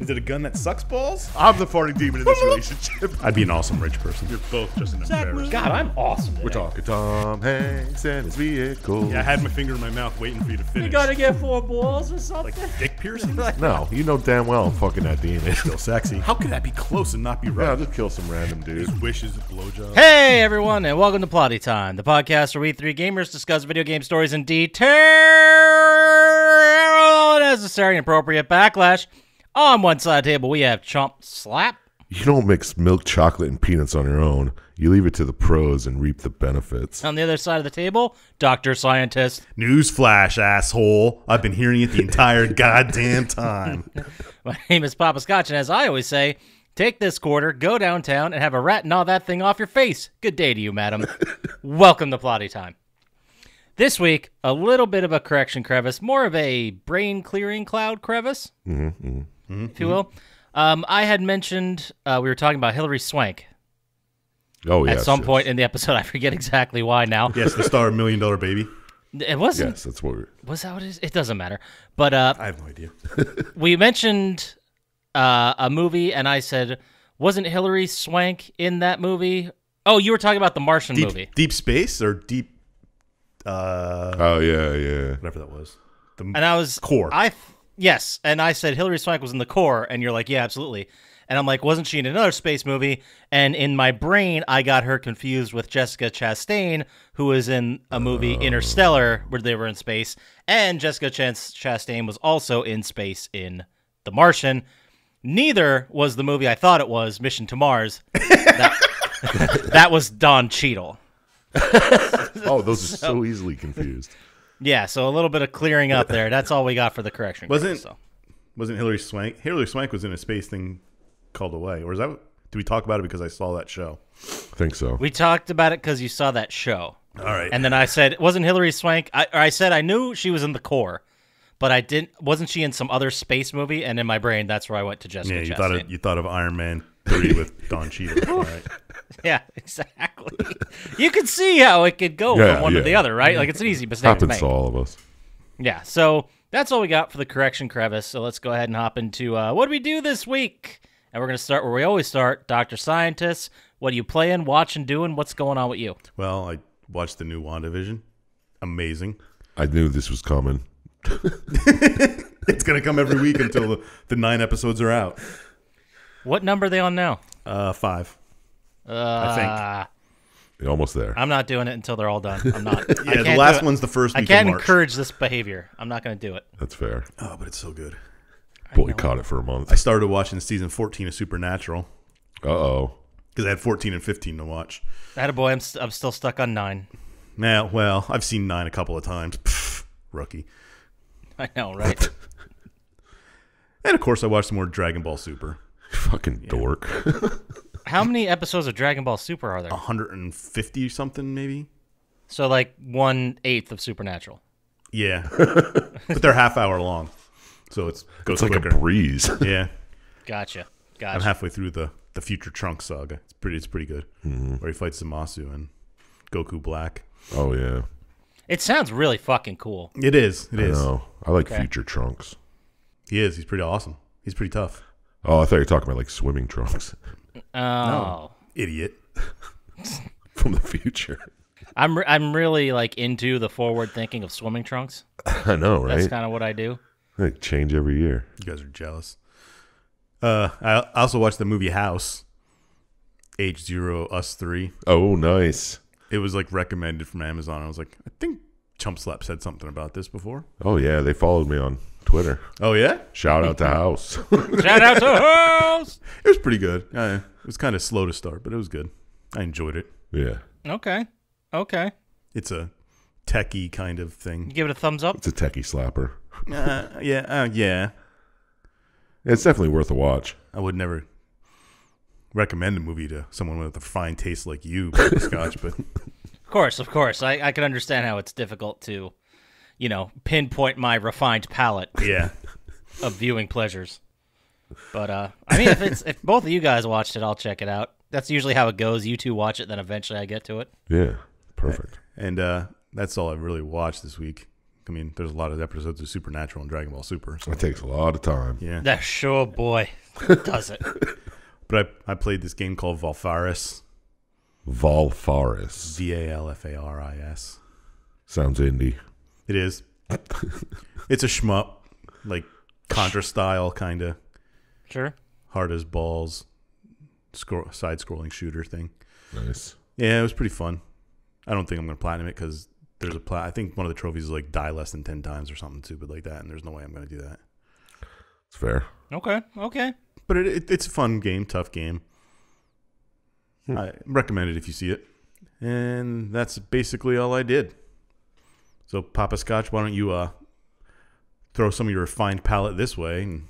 Is it a gun that sucks balls? I'm the farting demon in this relationship. I'd be an awesome rich person. You're both just an embarrassment. God, I'm awesome. We're talking Tom Hanks and his vehicle. Yeah, I had my finger in my mouth waiting for you to finish. You gotta get four balls or something. like dick piercing? No, you know damn well I'm fucking that demon. It's Still sexy. How could that be close and not be Yeah, right? I'll just kill some random dude. His wishes, blowjob. Hey everyone, and welcome to Plotty Time, the podcast where we three gamers discuss video game stories in detail, necessary and appropriate backlash. On one side of the table, we have Chump Slap. You don't mix milk chocolate and peanuts on your own. You leave it to the pros and reap the benefits. On the other side of the table, Doctor Syintist. Newsflash, asshole. I've been hearing it the entire goddamn time. My name is Poppascotch, and as I always say, take this quarter, go downtown, and have a rat gnaw that thing off your face. Good day to you, madam. Welcome to Plotty Time. This week, a little bit of a correction crevice, more of a brain clearing cloud crevice, mm-hmm, mm-hmm. If you will. Um, I had mentioned uh, we were talking about Hilary Swank Oh, at some yes. point in the episode. I forget exactly why now. yes, the star of Million Dollar Baby. It wasn't. Yes, that's what we're. Was that what it is? It doesn't matter. But uh, I have no idea. we mentioned uh, a movie, and I said, wasn't Hilary Swank in that movie? Oh, you were talking about the Martian Deep, movie. deep space or deep, uh, Oh, yeah, yeah. whatever that was. The And I was Core. I th- yes, and I said Hilary Swank was in the core, and you're like, yeah, absolutely. And I'm like, wasn't she in another space movie? And in my brain, I got her confused with Jessica Chastain, who was in a movie oh. Interstellar, where they were in space, and Jessica Chas- Chastain was also in space in The Martian. Neither was the movie I thought it was, Mission to Mars. that, that was Don Cheadle. Oh, those are so easily confused. Yeah, so a little bit of clearing up there. That's all we got for the correction. Wasn't- so. wasn't Hilary Swank? Hilary Swank was in a space thing called Away, or is that? Did we talk about it because I saw that show? I think so. We talked about it because you saw that show. All right. And then I said, wasn't Hilary Swank? I, or I said I knew she was in the core, but I didn't. Wasn't she in some other space movie? And in my brain, that's where I went to Jessica yeah, you Chastain. thought of you thought of Iron Man three with Don Cheadle. All right. yeah, exactly. you can see how it could go Yeah, from one to the other, right? Like it's an easy mistake to Happens make. to all of us. Yeah. So that's all we got for the correction crevice. So let's go ahead and hop into uh, what do we do this week? And we're gonna start where we always start, Doctor Syintist. What are you playing, watching, doing? What's going on with you? Well, I watched the new WandaVision. Amazing. I knew this was coming. It's gonna come every week until the, the nine episodes are out. What number are they on now? Uh, five. Uh, think. You're almost there. I'm not doing it until they're all done. I'm not. Yeah, the last one's the first I can't of March. encourage this behavior. I'm not going to do it. That's fair. Oh, but it's so good. Boycott it for a month. I started watching season 14 of Supernatural Uh oh. because I had 14 and 15 to watch. Attaboy, I'm, st- I'm still stuck on nine. Now, well, I've seen nine a couple of times. Pfft, rookie. I know, right? And of course, I watched some more Dragon Ball Super. Fucking dork. How many episodes of Dragon Ball Super are there? 150 something, maybe. So, like, one eighth of Supernatural. Yeah, but they're half hour long, so it's goes it's like quicker. a breeze. yeah, Gotcha. I'm halfway through the the future Trunks saga. It's pretty. It's pretty good. Mm-hmm. Where he fights Zamasu and Goku Black. oh, yeah. It sounds really fucking cool. It is. It I is. know. I like Okay. future trunks. He is. He's pretty awesome. He's pretty tough. Oh, I thought you were talking about like swimming trunks Oh. no, Idiot. from the future. I'm, re- I'm really, like, into the forward thinking of swimming trunks. I know, right? That's kind of what I do. They change every year. You guys are jealous. Uh, I I also watched the movie House. Age Zero, Us Three. Oh, nice. It was like recommended from Amazon. I was like, I think Chump Slap said something about this before. Oh, yeah. They followed me on Twitter. Oh yeah, Shout out to House. Shout out to House! it was pretty good. Uh, it was kind of slow to start, but it was good. I enjoyed it. yeah. Okay. Okay. It's a techie kind of You thing. give it a thumbs up? It's a techie slapper. Uh, yeah, uh, yeah. It's definitely worth a watch. I would never recommend a movie to someone with a fine taste like you, Scotch. But Of course, of course. I, I can understand how it's difficult to, you know, pinpoint my refined palate yeah, of viewing pleasures. But uh I mean if it's if both of you guys watched it, I'll check it out. That's usually how it goes. You two watch it, then eventually I get to it. Yeah. Perfect. and uh, that's all I really watched this week. I mean, there's a lot of episodes of Supernatural and Dragon Ball Super. So, That takes a lot of time. yeah. That sure boy does it. But I, I played this game called Valfaris. Valfaris. V A L F A R I S. Sounds indie. It is. it's a shmup, like Contra style, kind of Sure. hard as balls, scroll, side scrolling shooter thing. Nice. Yeah, it was pretty fun. I don't think I'm gonna platinum it because there's a plat. I think one of the trophies is like die less than ten times or something stupid like that, and there's no way I'm gonna do that. It's fair. Okay. Okay. But it, it, it's a fun game, tough game. Hmm. I recommend it if you see it. And that's basically all I did. So, Poppascotch, why don't you uh, throw some of your refined palate this way and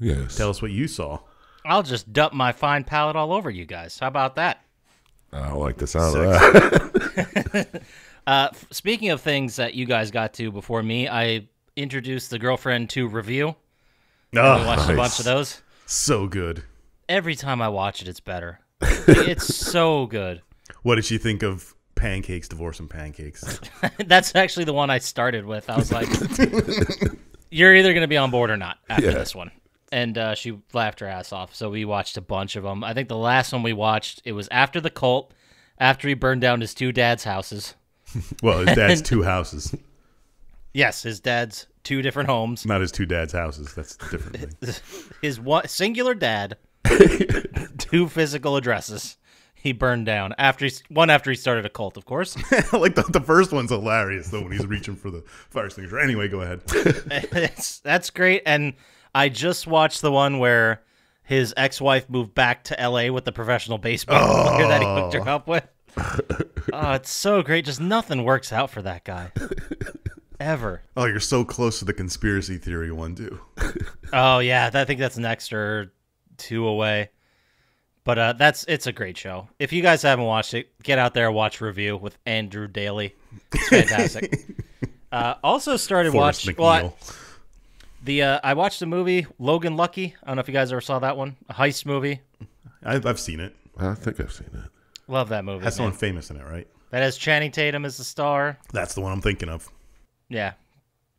Yes. tell us what you saw? I'll just dump my fine palate all over you guys. How about that? I don't like the sound of that. Uh, f- speaking of things that you guys got to before me, I introduced the girlfriend to review. we Oh, watched a bunch of those. so good. Every time I watch it, it's better. it's so good. What did she think of pancakes, divorce, and pancakes? That's actually the one I started with. I was like, "You're either going to be on board or not after Yeah. this one." And uh, she laughed her ass off. So we watched a bunch of them. I think the last one we watched it was after the cult, after he burned down his two dad's houses. well, his dad's two houses, Yes, his dad's two different homes. not his two dad's houses. That's different thing. His one singular dad, two physical addresses. He burned down after he, one after he started a cult, of course. like the, the first one's hilarious though when he's reaching for the fire extinguisher. Anyway, go ahead. It's, that's great. And I just watched the one where his ex-wife moved back to L.A. with the professional baseball player that he hooked her up with. Oh. oh, it's so great. Just nothing works out for that guy. Ever. Oh, you're so close to the conspiracy theory one too. Oh yeah, I think that's next or two away. But uh, that's it's a great show. If you guys haven't watched it, get out there watch review with Andrew Daly. It's fantastic. uh, also started Forrest watching. Well, I, the uh, I watched the movie Logan Lucky. I don't know if you guys ever saw that one, a heist movie. I, have seen it. I think I've seen it. Love that movie. Has man. someone famous in it, right? That has Channing Tatum as the star. That's the one I'm thinking of. Yeah,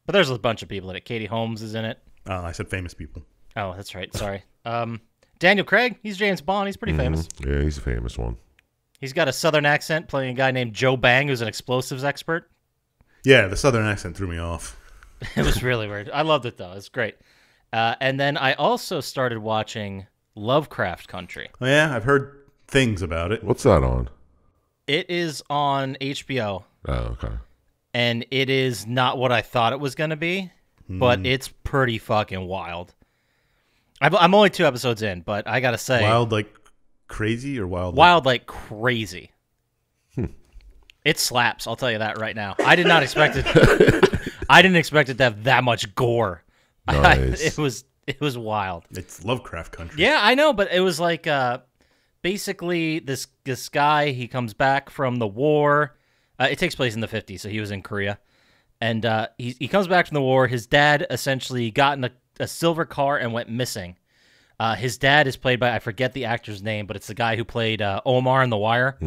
but there's a bunch of people in it. Katie Holmes is in it. Uh, I said famous people. Oh, that's right. Sorry. Um, Daniel Craig. He's James Bond. He's pretty famous. Yeah, he's a famous one. He's got a southern accent, playing a guy named Joe Bang, who's an explosives expert. Yeah, the southern accent threw me off. It was really weird. I loved it though. It's great. Uh, and then I also started watching Lovecraft Country. Oh, yeah, I've heard things about it. What's that on? It is on HBO, Oh, okay. and it is not what I thought it was going to be, but it's pretty fucking wild. I've, I'm only two episodes in, but I gotta say, Wild like crazy or wild? wild like crazy. It slaps. I'll tell you that right now. I did not expect it. I didn't expect it to have that much gore. Nice. it was it was wild. It's Lovecraft country. Yeah, I know, but it was like uh, basically this this guy. He comes back from the war. Uh, it takes place in the '50s, so he was in Korea, and uh, he he comes back from the war. His dad essentially got in a, a silver car and went missing. Uh, his dad is played by I forget the actor's name, but it's the guy who played uh, Omar in The Wire.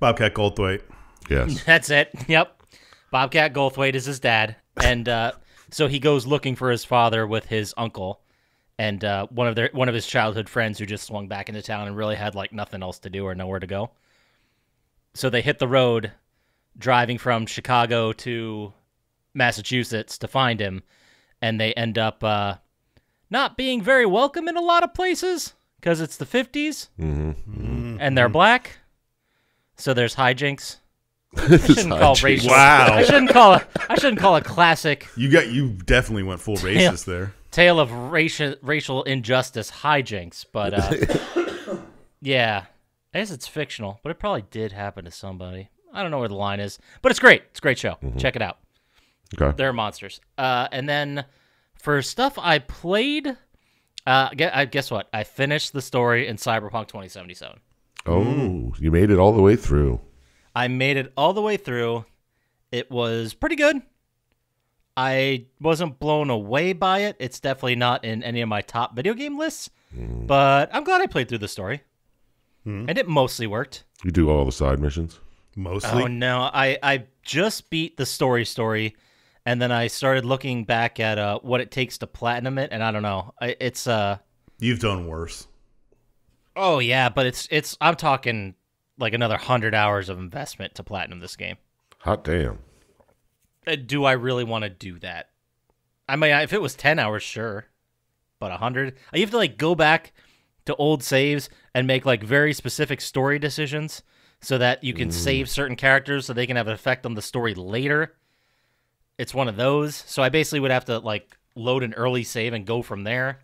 Bobcat Goldthwait. Yes. That's it. Yep. Bobcat Goldthwait is his dad, and uh, so he goes looking for his father with his uncle and uh, one of their one of his childhood friends who just swung back into town and really had like nothing else to do or nowhere to go. So they hit the road, driving from Chicago to Massachusetts to find him, and they end up uh, not being very welcome in a lot of places because it's the 50s Mm-hmm. and they're black. So there's hijinks. I shouldn't call racial. Wow. I shouldn't call it. I shouldn't call a classic You got you definitely went full racist there. tale of racial racial injustice hijinks. But uh, yeah, I guess it's fictional, but it probably did happen to somebody. I don't know where the line is, but it's great. It's a great show. Check it out. Okay. They're monsters. Uh, and then for stuff I played, uh, I guess what? I finished the story in Cyberpunk 2077. Oh, you made it all the way through. I made it all the way through. It was pretty good. I wasn't blown away by it. It's definitely not in any of my top video game lists, but I'm glad I played through the story. And it mostly worked. You do all the side missions. Mostly. Oh no, I I just beat the story story and then I started looking back at uh, what it takes to platinum it, and I don't know. It's uh You've done worse. oh yeah, but it's it's I'm talking like another hundred hours of investment to platinum this game. Hot damn. Uh, Do I really want to do that? I mean, if it was ten hours, sure, but a hundred, you have to like go back to old saves and make like very specific story decisions so that you can save certain characters so they can have an effect on the story later. It's one of those. So I basically would have to like load an early save and go from there.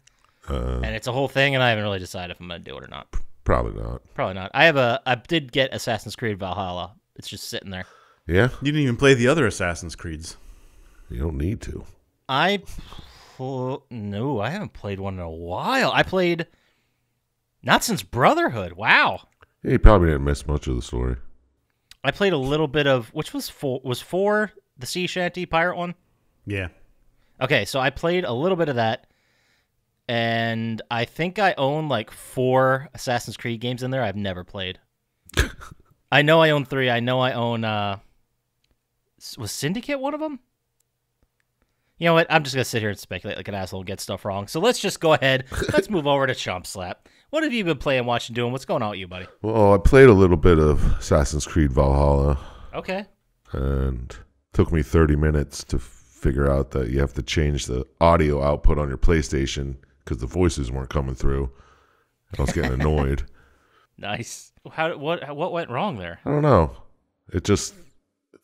Uh, and it's a whole thing, and I haven't really decided if I'm gonna do it or not. probably not. Probably not. I have a. I did get Assassin's Creed Valhalla. It's just sitting there. Yeah, You didn't even play the other Assassin's Creeds. you don't need to. I pl- no, I haven't played one in a while. I played not since Brotherhood. Wow. Yeah, you probably didn't miss much of the story. I played a little bit of which was four was four the sea shanty pirate one. Yeah. Okay, so I played a little bit of that, and I think I own like four Assassin's Creed games in there. I've never played. I know I own three. I know I own. uh Was Syndicate one of them? You know what? I'm just gonna sit here and speculate like an asshole and get stuff wrong. So let's just go ahead. Let's move over to Chump Slap. What have you been playing, watching, doing? What's going on with you, buddy? Well, I played a little bit of Assassin's Creed Valhalla, Okay. and took me 30 minutes to figure out that you have to change the audio output on your PlayStation because the voices weren't coming through. I was getting annoyed. Nice. How? What? What went wrong there? I don't know. It just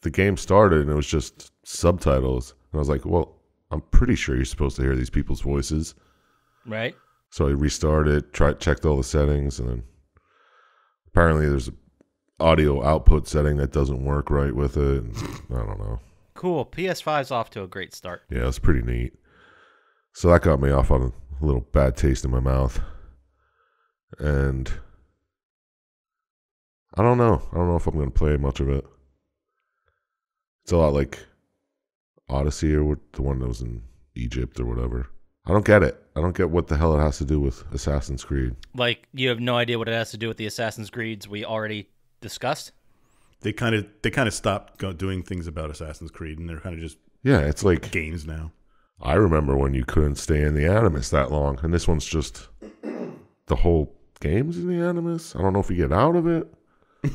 the game started and it was just subtitles, and I was like, "Well, I'm pretty sure you're supposed to hear these people's voices." Right. So I restarted, tried checked all the settings, and then apparently there's a audio output setting that doesn't work right with it. I don't know. Cool. PS5's off to a great start. Yeah, it's pretty neat. So that got me off on a little bad taste in my mouth. And I don't know. I don't know if I'm going to play much of it. It's a lot like Odyssey or what, the one that was in Egypt or whatever. I don't get it. I don't get what the hell it has to do with Assassin's Creed. Like you have no idea what it has to do with the Assassin's Creeds we already discussed. They kind of they kind of stopped doing things about Assassin's Creed, and they're kind of just Yeah, it's like games now. I remember when you couldn't stay in the Animus that long, and this one's just the whole game's in the Animus. I don't know if you get out of it.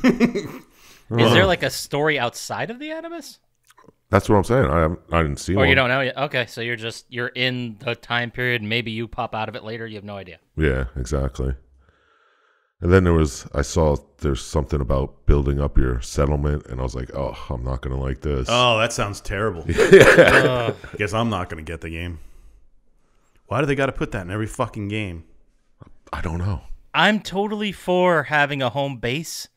Is there uh, like a story outside of the Animus? That's what I'm saying. I haven't, I didn't see oh, Or one. you don't know yet? Okay, so you're just you're in the time period. Maybe you pop out of it later. You have no idea. Yeah, exactly. And then there was I saw there's something about building up your settlement, and I was like, oh, I'm not gonna like this. Oh, that sounds terrible. Ugh. Uh, guess I'm not going to get the game. Why do they got to put that in every fucking game? I don't know. I'm totally for having a home base,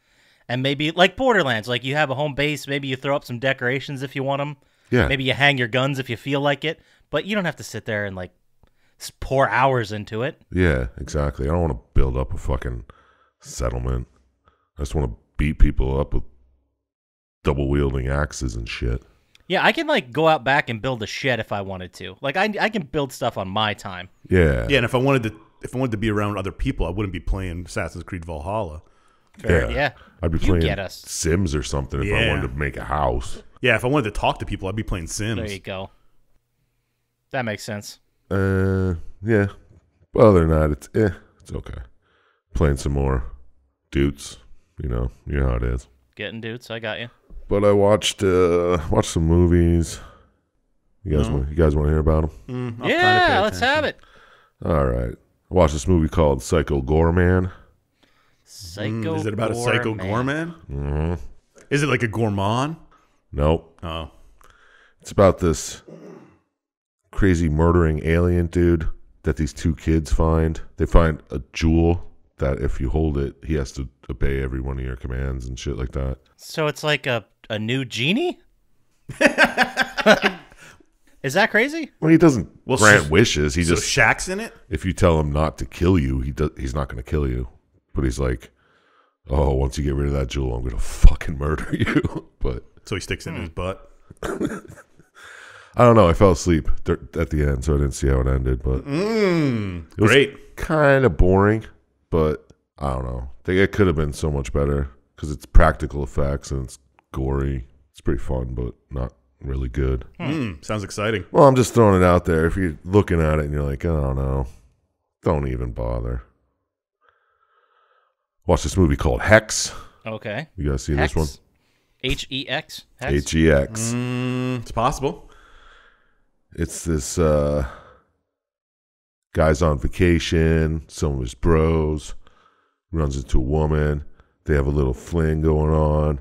and maybe like Borderlands, like you have a home base. Maybe you throw up some decorations if you want them. Yeah, Maybe you hang your guns if you feel like it. But you don't have to sit there and like pour hours into it. yeah, exactly. I don't want to build up a fucking settlement. I just want to beat people up with double wielding axes and shit. Yeah, I can like go out back and build a shed if I wanted to. Like I, I can build stuff on my time. Yeah, Yeah, and if I wanted to if I wanted to be around other people, I wouldn't be playing Assassin's Creed Valhalla. Fair. Yeah. Yeah. I'd be You playing get us. Sims or something if I wanted to make a house. Yeah, if I wanted to talk to people, I'd be playing Sims. There you go. That makes sense. Uh, yeah. Well, other than that, it's eh, it's okay. Playing some more Dutes, you know, you know how it is. Getting dudes, I got you. But I watched uh watched some movies. You guys No. want you guys want to hear about them? Mm, I'll kinda yeah, let's have it. All right. I watched this movie called Psycho Goreman. Psycho. Mm, is it about a psycho Goreman. gourmand? Mm-hmm. Is it like a gourmand? Nope. Oh, It's about this crazy murdering alien dude that these two kids find. They find a jewel that if you hold it, he has to obey every one of your commands and shit like that. So it's like a a new genie. is that crazy? Well, he doesn't Well, grant so- wishes. He so just Shaq's in it. if you tell him not to kill you, he does. He's not going to kill you. But he's like, oh, once you get rid of that jewel, I'm going to fucking murder you. but So he sticks it in his butt. I don't know. I fell asleep dur- at the end, so I didn't see how it ended. But Mm, was- great. kind of boring. But I don't know. I think it could have been so much better because it's practical effects and it's gory. It's pretty fun, but not really good. Hmm, sounds exciting. Well, I'm just throwing it out there. If you're looking at it and you're like, I don't know, don't even bother. Watch this movie called Hex. Okay. You guys see this one? H E X. Hex? H E X. Mm, it's possible. It's this uh, guy's on vacation. Some of his bros runs into a woman. They have a little fling going on.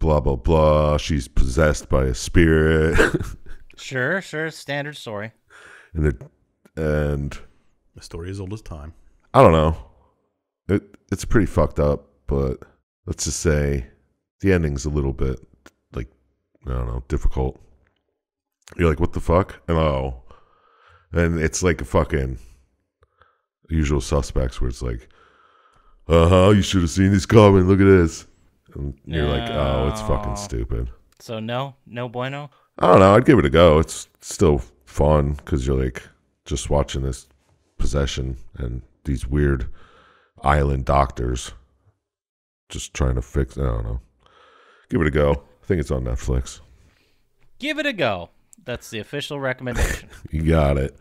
Blah blah blah. She's possessed by a spirit, Sure, sure. Standard story. and it, and The story is old as time. I don't know. It it's pretty fucked up, but let's just say the ending's a little bit like I don't know, difficult. You're like, what the fuck? And oh, and it's like a fucking usual suspects where it's like, uh huh, you should have seen this coming. Look at this. And you're like, oh, it's fucking stupid. So no, no bueno. I don't know. I'd give it a go. It's still fun because you're like just watching this possession and these weird island doctors just trying to fix. I don't know. Give it a go. I think it's on Netflix. Give it a go. That's the official recommendation. You got it.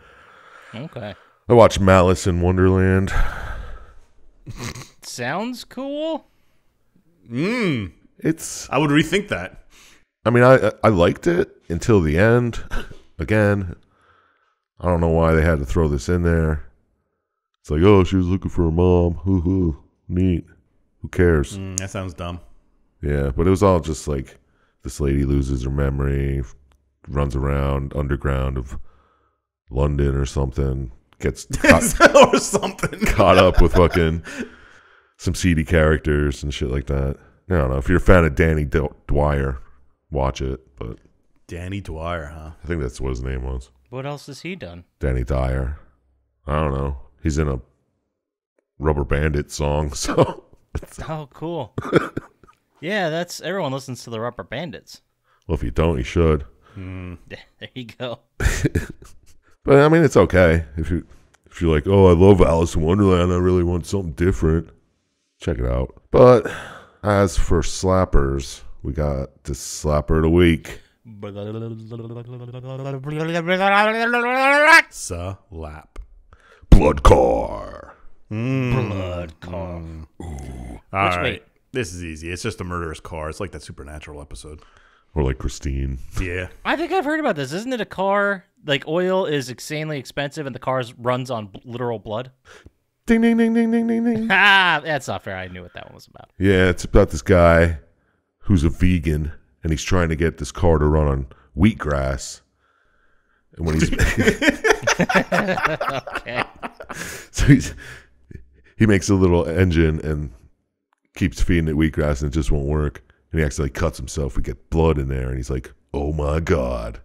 okay. I watched Malice in Wonderland. Sounds cool. Mm, It's. I would rethink that. I mean, I I liked it until the end. Again, I don't know why they had to throw this in there. It's like, oh, she was looking for her mom. Hoo hoo. Neat. Who cares? Mm, that sounds dumb. Yeah, but it was all just like this lady loses her memory, runs around underground of London or something, gets caught, or something. caught up with fucking some seedy characters and shit like that. I don't know. If you're a fan of Danny D- Dwyer, watch it. But Danny Dwyer, huh? I think that's what his name was. What else has he done? Danny Dyer. I don't know. He's in a Rubber Bandit song, so Oh, cool. yeah, that's everyone listens to the Rubber Bandits. well, if you don't, you should. Mm, There you go. But I mean, it's okay if you if you're like, oh, I love Alice in Wonderland. I really want something different. Check it out. But as for slappers, we got the slapper of the week. slap. Blood Car. Blood car. All right. wait. This is easy. It's just a murderous car. It's like that supernatural episode. Or like Christine. Yeah. I think I've heard about this. Isn't it a car? Like oil is insanely expensive, and the car runs on b- literal blood. Ding ding ding ding ding ding ding. Ah, that's not fair. I knew what that one was about. Yeah, it's about this guy who's a vegan and he's trying to get this car to run on wheatgrass. And when he's Okay. so he's, he makes a little engine and keeps feeding it wheatgrass and it just won't work. And he accidentally cuts himself. We get blood in there and he's like, "Oh my god!"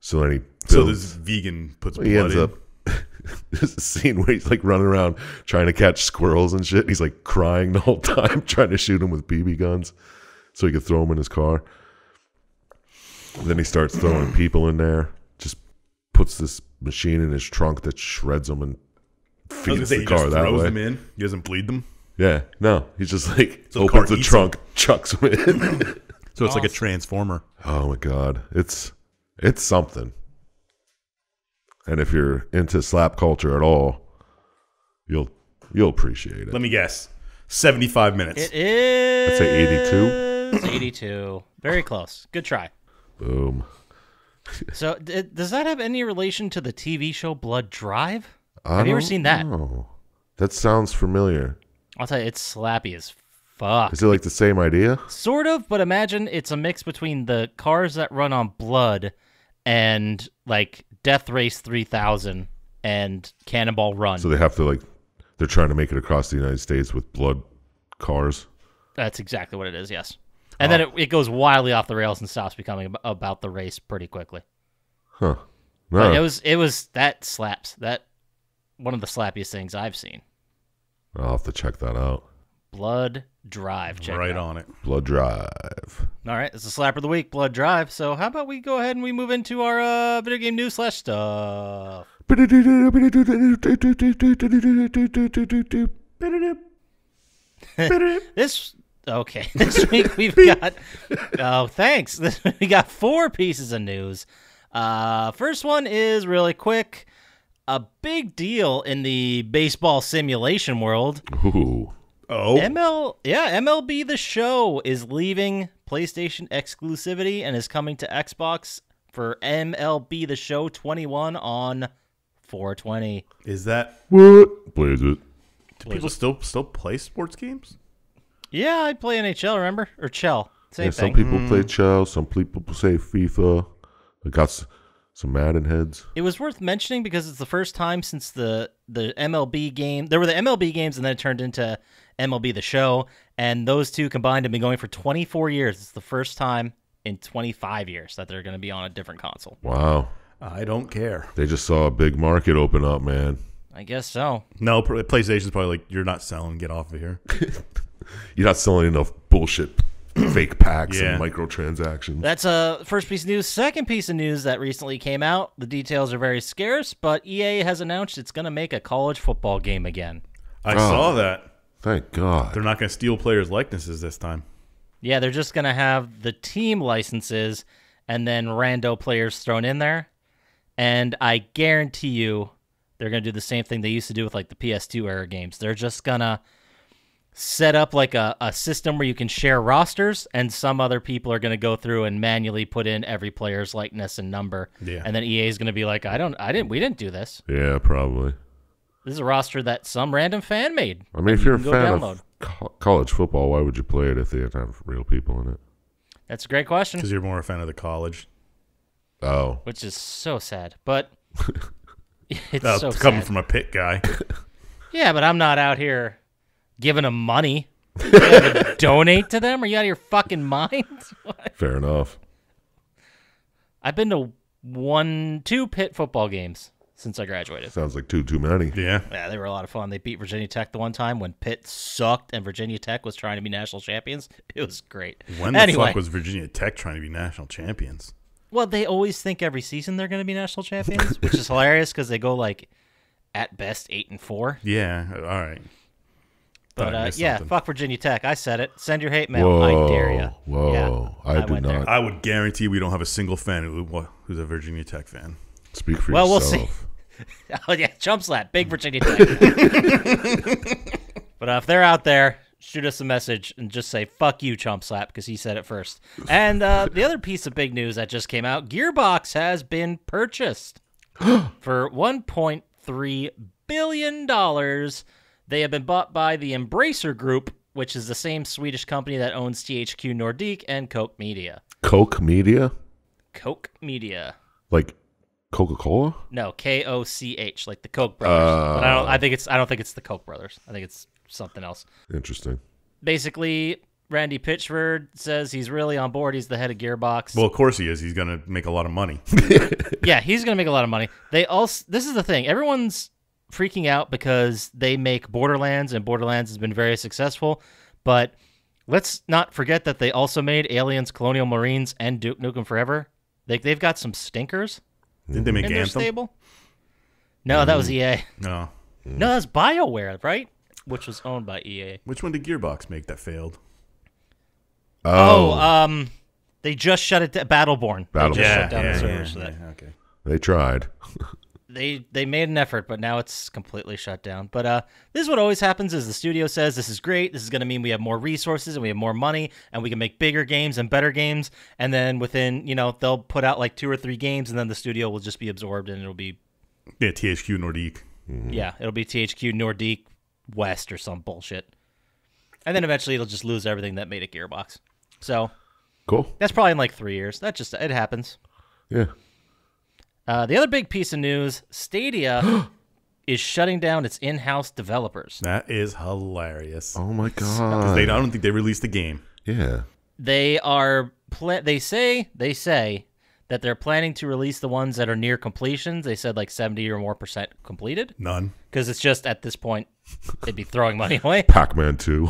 So then he So builds- this vegan puts he blood ends in. up. There's a scene where he's like running around trying to catch squirrels and shit. He's like crying the whole time, trying to shoot them with BB guns so he could throw them in his car. And then he starts throwing people in there. Just puts this machine in his trunk that shreds them and I was gonna feeds the he car that throws way. them in. He doesn't bleed them. Yeah, no, he's just like So opens the eats trunk, chucks them in. So it's like a transformer. oh my god, it's it's something. And if you're into slap culture at all, you'll you'll appreciate it. Let me guess. 75 minutes. It is. I'd say 82. 82. Very close. Good try. Boom. So, d- does that have any relation to the TV show Blood Drive? I Have you ever seen that? know. That sounds familiar. I'll tell you, it's slappy as fuck. Is it like the same idea? Sort of, but imagine it's a mix between the cars that run on blood and like Death Race 3000 and Cannonball Run. So they have to like they're trying to make it across the United States with blood cars. That's exactly what it is, yes. And then it, it goes wildly off the rails and stops becoming about the race pretty quickly. Huh. But it was it was that slaps. That one of the slappiest things I've seen. I'll have to check that out. Blood Drive. Check it right out. on it. Blood Drive. All right, it's a slapper of the week, Blood Drive. So how about we go ahead and we move into our uh, video game news slash stuff. This Okay, this week we've got. Oh, thanks. This we got four pieces of news. Uh, first one is really quick. A big deal in the baseball simulation world. Ooh. Oh, ML, yeah, MLB The Show is leaving PlayStation exclusivity and is coming to Xbox for MLB The Show 21 on 420. is that? What? Blaze it. Do people still still play sports games? Yeah, I play NHL. Remember or Chell? Same Yeah, thing. some people play hmm. Chell, some people say FIFA. I got s- some Madden heads. It was worth mentioning because it's the first time since the the MLB game. There were the MLB games, and then it turned into MLB the Show, and those two combined have been going for 24 years. It's the first time in 25 years that they're going to be on a different console. Wow. I don't care. They just saw a big market open up, man. I guess so. No, PlayStation's probably like, you're not selling. Get off of here. You're not selling enough bullshit fake packs Yeah. and microtransactions. That's a first piece of news. Second piece of news that recently came out. The details are very scarce, but EA has announced it's going to make a college football game again. I Oh. saw that. Thank God. They're not going to steal players' likenesses this time. Yeah, they're just going to have the team licenses and then rando players thrown in there. And I guarantee you they're going to do the same thing they used to do with like the PS2 era games. They're just going to set up like a, a system where you can share rosters and some other people are going to go through and manually put in every player's likeness and number. Yeah. And then EA is going to be like, I don't, I didn't, we didn't do this. yeah, probably. This is a roster that some random fan made. I mean, if you're a fan download. of co- college football, why would you play it if they didn't have real people in it? That's a great question, Because you're more a fan of the college. Oh, which is so sad. But it's Uh, so coming sad. from a Pitt guy. Yeah, but I'm not out here giving them money. Gotta donate to them? Are you out of your fucking mind? fair enough. I've been to one, two Pitt football games since I graduated. Sounds like too too many. yeah. Yeah, they were a lot of fun. They beat Virginia Tech the one time when Pitt sucked and Virginia Tech was trying to be national champions. It was great. When the anyway, fuck was Virginia Tech trying to be national champions? well, they always think every season they're going to be national champions, which is hilarious because they go like at best eight and four. Yeah. All right. Thought But uh, yeah, something. fuck Virginia Tech. I said it. Send your hate mail. Whoa, I dare you. whoa! I, do went there. not I would guarantee we don't have a single fan who, who's a Virginia Tech fan. speak for yourself. Well, we'll see. Oh yeah, chump slap, big Virginia Tech. but uh, if they're out there, shoot us a message and just say "fuck you, chump slap" because he said it first. And uh, the other piece of big news that just came out: Gearbox has been purchased for 1.3 billion dollars. They have been bought by the Embracer Group, which is the same Swedish company that owns THQ Nordic and Koch Media. Koch Media, Koch Media. like Coca Cola. No, K O C H, like the Koch brothers. but I don't. I think it's. I don't think it's the Koch brothers. I think it's something else. Interesting. Basically, Randy Pitchford says he's really on board. He's the head of Gearbox. Well, of course he is. He's going to make a lot of money. yeah, he's gonna make a lot of money. They also. This is the thing. Everyone's freaking out because they make Borderlands, and Borderlands has been very successful. But let's not forget that they also made Aliens, Colonial Marines, and Duke Nukem Forever. They, they've got some stinkers Didn't they make in their stable. No, that was EA. No. No, that's BioWare, right? Which was owned by EA. Which one did Gearbox make that failed? Oh, Oh, um, they just shut it down. Battleborn. They Battleborn. just Yeah, shut down yeah, the servers for that. yeah, okay. they tried. They they made an effort, but now it's completely shut down. But uh, this is what always happens: is the studio says this is great. This is going to mean we have more resources and we have more money and we can make bigger games and better games. And then within, you know, they'll put out like two or three games, and then the studio will just be absorbed and it'll be Yeah, THQ Nordic. yeah, it'll be THQ Nordic West or some bullshit. And then eventually it'll just lose everything that made it Gearbox. So Cool. that's probably in like three years. That just it happens. Yeah. Uh, the other big piece of news: Stadia is shutting down its in-house developers. That is hilarious. Oh my god. They, I don't think they released the game. yeah. They are pla- they say they say that they're planning to release the ones that are near completions. They said like seventy or more percent completed None. because it's just at this point they'd be throwing money away. Pac-Man 2.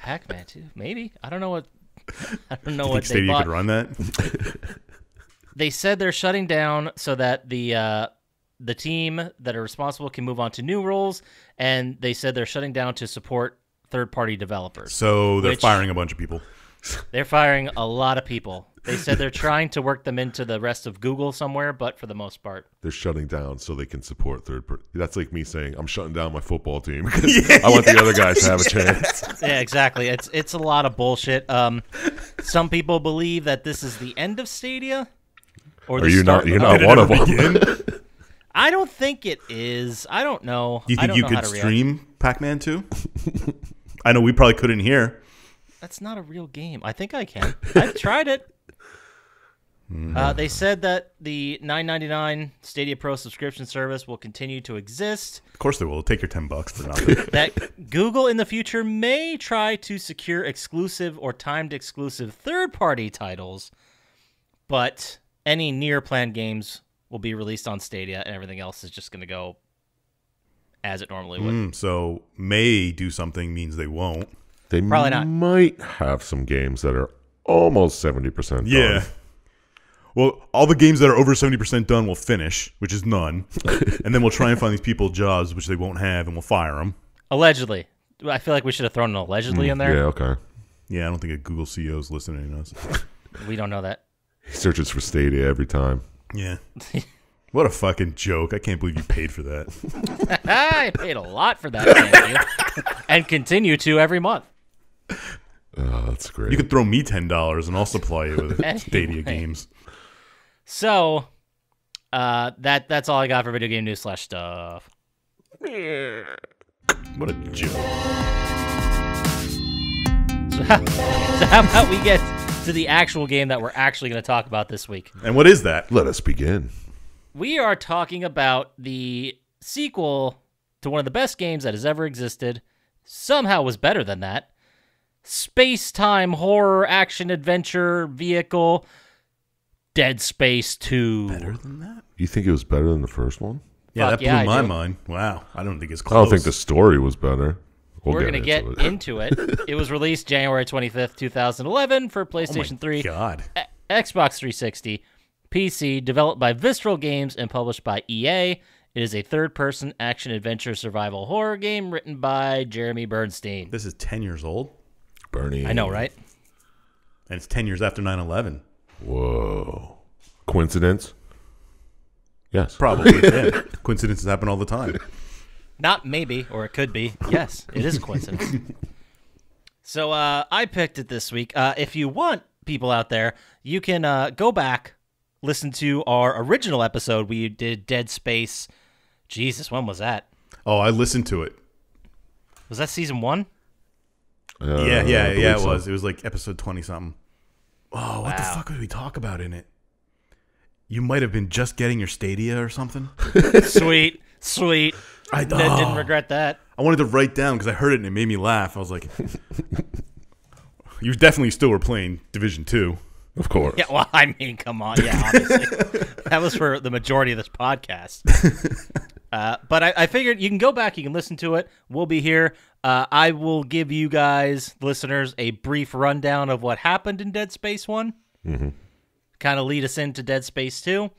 Pac-Man too, maybe. I don't know what. I don't know You what think they Stadia bought. could run that? they said they're shutting down so that the uh, the team that are responsible can move on to new roles, and they said they're shutting down to support third party developers. So they're firing a bunch of people. They're firing a lot of people. They said they're trying to work them into the rest of Google somewhere, but for the most part, They're shutting down so they can support third party. That's like me saying I'm shutting down my football team because I want the other guys to have a chance. yeah, exactly. It's it's a lot of bullshit. Um, some people believe that this is the end of Stadia. Or Are you not? You're not one of them. I don't think it is. I don't know. Do you think you could how react. stream Pac-Man too? I know we probably couldn't hear. That's not a real game. I think I can. I've tried it. Uh, they said that the 9.99 Stadia Pro subscription service will continue to exist. Of course they will. Take your ten bucks for nothing. That Google in the future may try to secure exclusive or timed exclusive third-party titles, but any near planned games will be released on Stadia, and everything else is just going to go as it normally would. Mm, so may do something means they won't. They Probably not. might have some games that are almost seventy percent. Done. Yeah. Well, all the games that are over seventy percent done will finish, which is none, and then we'll try and find these people jobs which they won't have, and we'll fire them. Allegedly. I feel like we should have thrown an allegedly in there. Yeah. Okay. Yeah, I don't think a Google CEO is listening to us. We don't know that. He searches for Stadia every time. Yeah. What a fucking joke! I can't believe you paid for that. I paid a lot for that, thank you. and continue to every month. Oh, that's great. You could throw me ten dollars, and I'll supply you with Anyway. Stadia games. So, uh, that that's all I got for video game news slash stuff. What a joke! So how, so how about we get to the actual game that we're actually going to talk about this week? And what is that? Let us begin. We are talking about the sequel to one of the best games that has ever existed. Somehow was better than that. Space time horror action adventure vehicle Dead Space 2. Better than that? You think it was better than the first one? Yeah, Fuck that blew yeah, my do. mind. Wow, I don't think it's I don't think the story was better. We'll We're get going to get into it. into it. It was released January 25th, 2011 for Oh my PlayStation 3, God. Xbox 360, PC, developed by Visceral Games and published by EA. It is a third person action adventure survival horror game written by Jeremy Bernstein. This is ten years old, Bernie. I know, right? and it's ten years after 9-11. Whoa. Coincidence? Yes. Probably. yeah. Coincidences happen all the time. Not maybe, or it could be. Yes, it is a coincidence. so uh, I picked it this week. Uh, if you want people out there, you can uh, go back, listen to our original episode. We did Dead Space. Jesus, when was that? Oh, I listened to it. Was that season one? Uh, yeah, yeah, yeah. It so. was. It was like episode twenty something. Oh, what the fuck did we talk about in it? You might have been just getting your Stadia or something. sweet, sweet. I N- didn't oh. regret that. I wanted to write down because I heard it and it made me laugh. I was like, "You definitely still were playing Division Two. Of course. Yeah, well, I mean, come on. Yeah, obviously. that was for the majority of this podcast. Uh, but I, I figured you can go back, you can listen to it. We'll be here. Uh, I will give you guys, listeners, a brief rundown of what happened in Dead Space one Kind of lead us into Dead Space 2.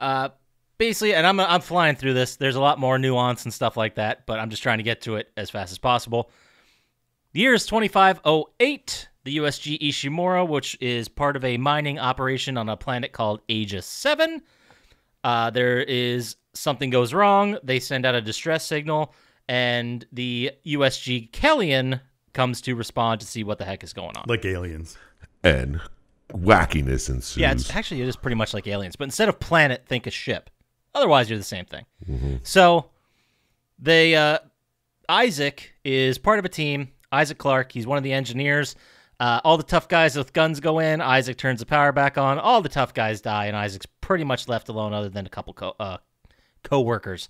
Uh, basically, and I'm, I'm flying through this. There's a lot more nuance and stuff like that, but I'm just trying to get to it as fast as possible. The year is 2508. The USG Ishimura, which is part of a mining operation on a planet called Aegis 7. Uh, there is something goes wrong. They send out a distress signal, and the USG Kellion comes to respond to see what the heck is going on. Like aliens. And wackiness ensues. Yeah, it's actually it is pretty much like aliens, but instead of planet, think a ship. Otherwise, you're the same thing. So, they uh, Isaac is part of a team. Isaac Clarke, he's one of the engineers. Uh, all the tough guys with guns go in. Isaac turns the power back on. All the tough guys die, and Isaac's pretty much left alone, other than a couple co- uh, co-workers.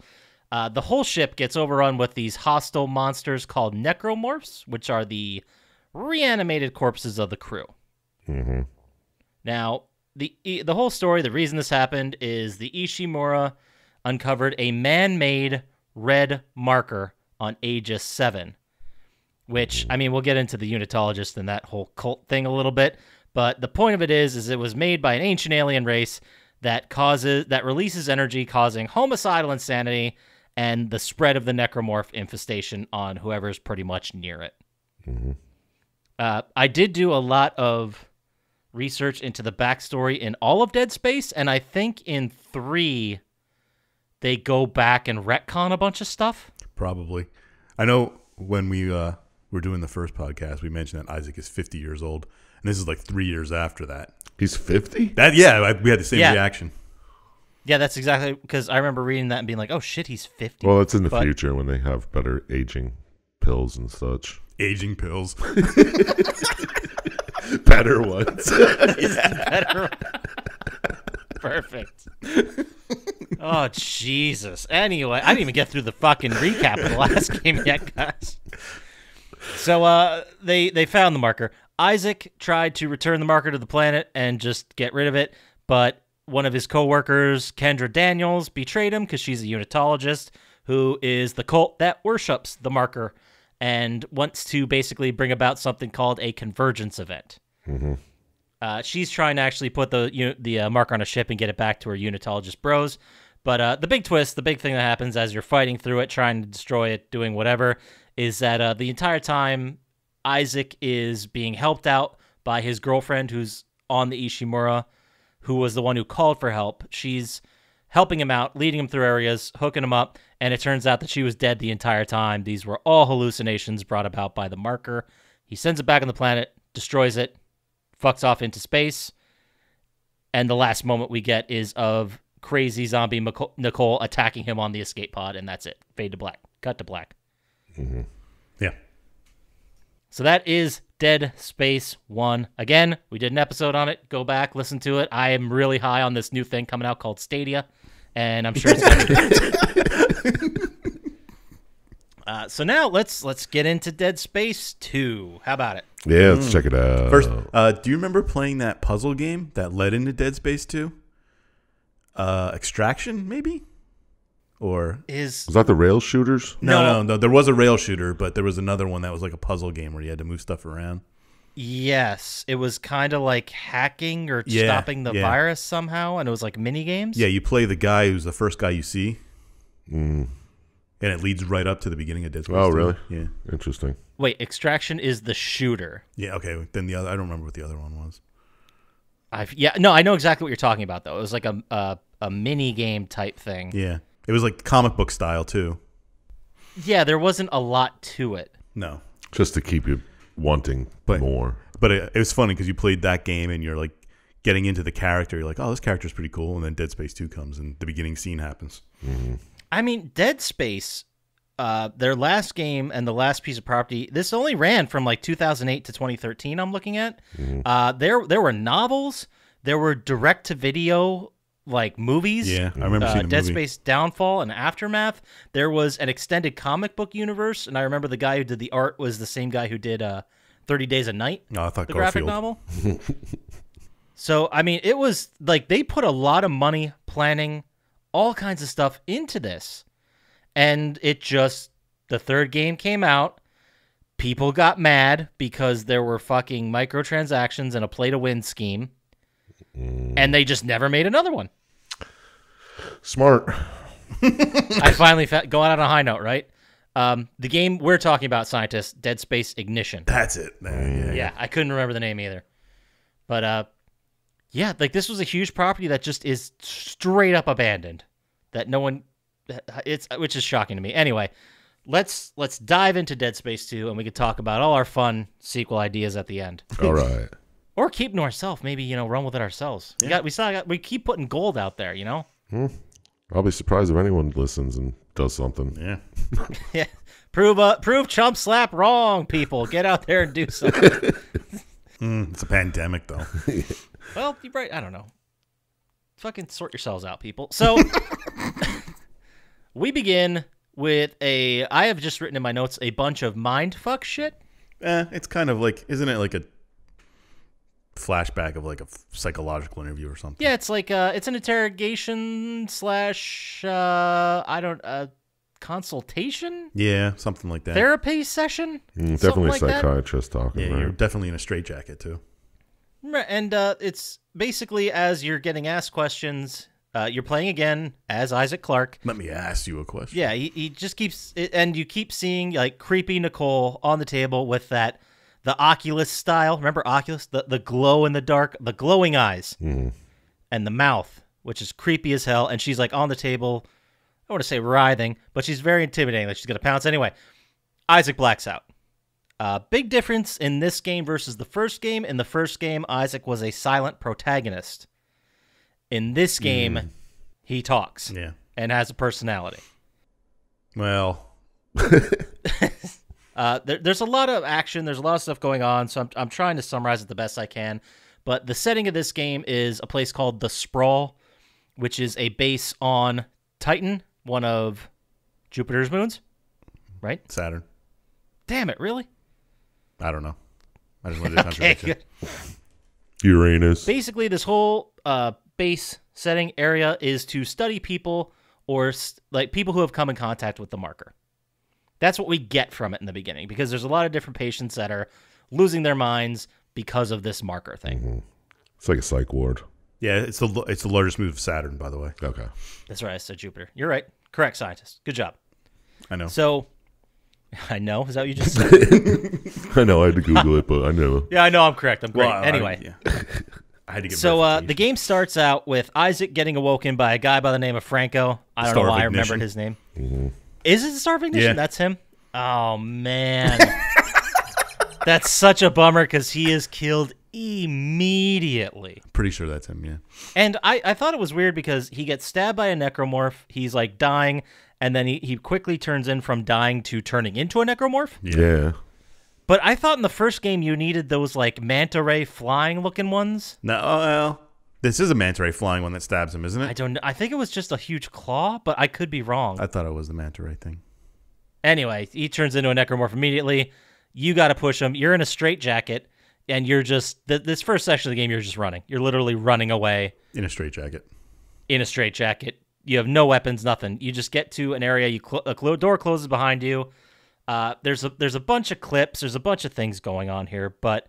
Uh, the whole ship gets overrun with these hostile monsters called necromorphs, which are the reanimated corpses of the crew. hmm Now, the the whole story, the reason this happened is the Ishimura uncovered a man-made red marker on Aegis 7, which I mean, we'll get into the unitologist and that whole cult thing a little bit, but the point of it is is it was made by an ancient alien race that causes that releases energy causing homicidal insanity and the spread of the necromorph infestation on whoever's pretty much near it. Uh, I did do a lot of research into the backstory in all of Dead Space, and I think in three they go back and retcon a bunch of stuff. Probably. I know when we uh, were doing the first podcast, we mentioned that Isaac is 50 years old, and this is like three years after that. He's 50? That yeah, I, we had the same Yeah. reaction. Yeah, that's exactly because I remember reading that and being like, "Oh shit, he's 50. Well, it's in the But- future when they have better aging pills and such. Aging pills. Better ones. better. Perfect. oh Jesus. Anyway, I didn't even get through the fucking recap of the last game yet, guys. So uh they they found the marker. Isaac tried to return the marker to the planet and just get rid of it, but one of his coworkers, Kendra Daniels, betrayed him because she's a unitologist who is the cult that worships the marker and wants to basically bring about something called a convergence event. Uh, she's trying to actually put the you the uh, marker on a ship and get it back to her unitologist bros. But uh, the big twist, the big thing that happens as you're fighting through it, trying to destroy it, doing whatever, is that uh, the entire time Isaac is being helped out by his girlfriend, who's on the Ishimura, who was the one who called for help. She's helping him out, leading him through areas, hooking him up, and it turns out that she was dead the entire time. These were all hallucinations brought about by the marker. He sends it back on the planet, destroys it, fucks off into space, and the last moment we get is of crazy zombie Nicole attacking him on the escape pod, and that's it. Fade to black. Cut to black. Mm-hmm. Yeah. So that is Dead Space 1. Again, we did an episode on it. Go back, listen to it. I am really high on this new thing coming out called Stadia, and I'm sure it's going to Uh, so now let's let's get into Dead Space 2. How about it? Yeah, let's check it out. First, uh, do you remember playing that puzzle game that led into Dead Space 2? Uh, Extraction, maybe? Or Is was that the rail shooters? no, No. no, no. There was a rail shooter, but there was another one that was like a puzzle game where you had to move stuff around. Yes, it was kind of like hacking or Yeah, stopping the yeah. virus somehow, and it was like mini games. Yeah, you play the guy who's the first guy you see, mm. and it leads right up to the beginning of Dead Space. Oh, 2. really? Yeah. Interesting. Wait, Extraction is the shooter. Yeah. Okay. Then the other, I don't remember what the other one was. I yeah no, I know exactly what you're talking about though. It was like a a, a mini game type thing. Yeah. It was like comic book style too. Yeah, there wasn't a lot to it. No. Just to keep you wanting But- more. But it, it was funny because you played that game and you're like getting into the character. You're like, oh, this character's pretty cool. And then Dead Space 2 comes and the beginning scene happens. I mean, Dead Space, uh, their last game and the last piece of property. This only ran from like 2008 to 2013. I'm looking at. Uh, there there were novels. There were direct to video like movies. Yeah, I remember uh, seeing Dead movie. Space Downfall and Aftermath. There was an extended comic book universe, and I remember the guy who did the art was the same guy who did uh, 30 Days of Night. Oh, I thought the Garfield. graphic novel. so I mean, it was like they put a lot of money planning all kinds of stuff into this, and it just the third game came out. People got mad because there were fucking microtransactions and a play to win scheme, and they just never made another one. Smart. I finally fa- going out on a high note, right? Um, the game we're talking about, scientists, Dead Space Ignition. That's it. There, yeah, Yeah, I couldn't remember the name either. But uh yeah, like this was a huge property that just is straight up abandoned. That no one it's which is shocking to me. Anyway, let's let's dive into Dead Space 2 and we could talk about all our fun sequel ideas at the end. All right. Or keep to ourselves, maybe, you know, run with it ourselves. We got we saw we keep putting gold out there, you know? I'll be surprised if anyone listens and does something. Yeah. Yeah. Prove uh, prove chump slap wrong, people. Get out there and do something. Mm, it's a pandemic, though. Well, you're right. I don't know. Fucking sort yourselves out, people. So we begin with a. I have just written in my notes a bunch of mind fuck shit. eh, it's kind of like, isn't it like a flashback of like a psychological interview or something? Yeah, it's like uh, it's an interrogation slash uh, I don't uh, consultation Yeah, something like that. therapy session. Mm, definitely like a that. psychiatrist talking. yeah, right? you're definitely in a straitjacket, too. Right, And uh, it's basically as you're getting asked questions, Uh, you're playing again as Isaac Clarke. Let me ask you a question. Yeah, he, he just keeps, and you keep seeing like creepy Nicole on the table with that the Oculus style. Remember Oculus, the the glow in the dark, the glowing eyes, and the mouth, which is creepy as hell. And she's like on the table. I want to say writhing, but she's very intimidating. Like she's gonna pounce anyway. Isaac blacks out. Uh, big difference in this game versus the first game. In the first game, Isaac was a silent protagonist. In this game, he talks Yeah. and has a personality. Well, Uh, there, there's a lot of action. There's a lot of stuff going on. So I'm, I'm trying to summarize it the best I can. But the setting of this game is a place called the Sprawl, which is a base on Titan, one of Jupiter's moons. Right? Saturn. Damn it! Really? I don't know. I just wanted to Okay. contradict you. Uranus. Basically, this whole uh, base setting area is to study people or s- like people who have come in contact with the marker. That's what we get from it in the beginning because there's a lot of different patients that are losing their minds because of this marker thing. It's like a psych ward. Yeah, it's the it's the largest move of Saturn, by the way. Okay. That's right, I said Jupiter. You're right. Correct, Syintist. Good job. I know. So, I know. Is that what you just said? I know I had to Google it, but I know. yeah, I know. I'm correct. I'm great. Well, I- anyway, yeah. I had to get so uh, the game starts out with Isaac getting awoken by a guy by the name of Franco. I don't Star know of why I Ignition. remembered his name. Is it the Star of Ignition? Yeah. That's him. Oh man, that's such a bummer because he is killed immediately. pretty sure that's him. Yeah. And I, I thought it was weird because he gets stabbed by a necromorph. He's like dying, and then he, he quickly turns in from dying to turning into a necromorph. Yeah. But I thought in the first game you needed those like manta ray flying looking ones. No, oh, well, uh, this is a manta ray flying one that stabs him, isn't it? I don't. I think it was just a huge claw, but I could be wrong. I thought it was the manta ray thing. Anyway, he turns into a necromorph immediately. You got to push him. You're in a straitjacket, and you're just th- this first section of the game. You're just running. You're literally running away In a straitjacket. in a straitjacket. You have no weapons, nothing. You just get to an area. You cl- a clo- door closes behind you. Uh, there's a there's a bunch of clips. There's a bunch of things going on here, but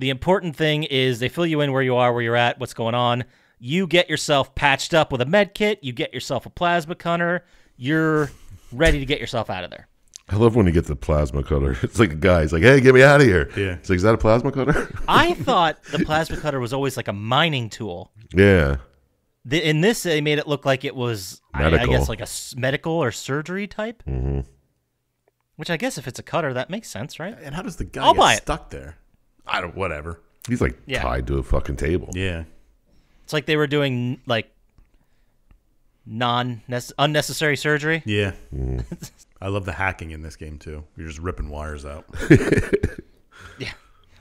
the important thing is they fill you in where you are, where you're at, what's going on. You get yourself patched up with a med kit. You get yourself a plasma cutter. You're ready to get yourself out of there. I love when you get the plasma cutter. It's like a guy. He's like, "Hey, get me out of here." Yeah. It's like, "Is that a plasma cutter?" I thought the plasma cutter was always like a mining tool. yeah. The, in this, they made it look like it was, I, I guess, like a s- medical or surgery type. hmm Which I guess if it's a cutter, that makes sense, right? And how does the guy I'll get buy it. stuck there? I don't. Whatever. He's like Yeah. tied to a fucking table. Yeah. It's like they were doing like non unnecessary surgery. Yeah. I love the hacking in this game too. You're just ripping wires out. Yeah.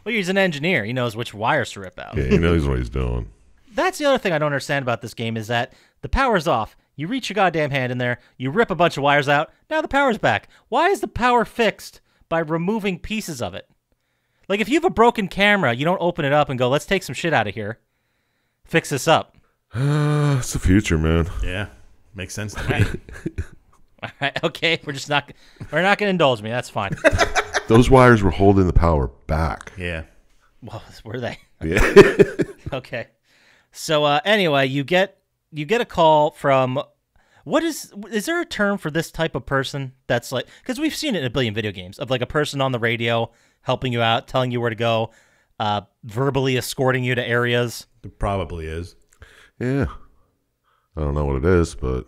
Well, he's an engineer. He knows which wires to rip out. Yeah, he knows what he's doing. That's the other thing I don't understand about this game is that the power's off. You reach your goddamn hand in there, you rip a bunch of wires out. Now the power's back. Why is the power fixed by removing pieces of it? Like if you have a broken camera, you don't open it up and go, "Let's take some shit out of here, fix this up." Uh, it's the future, man. Yeah. Makes sense to me. All right, okay, we're just not we're not gonna indulge me. That's fine. Those wires were holding the power back. yeah. well, were they? Yeah. Okay. So uh, anyway, you get you get a call from what is is there a term for this type of person that's like because we've seen it in a billion video games of like a person on the radio helping you out, telling you where to go, uh, verbally escorting you to areas. It probably is. yeah. I don't know what it is, but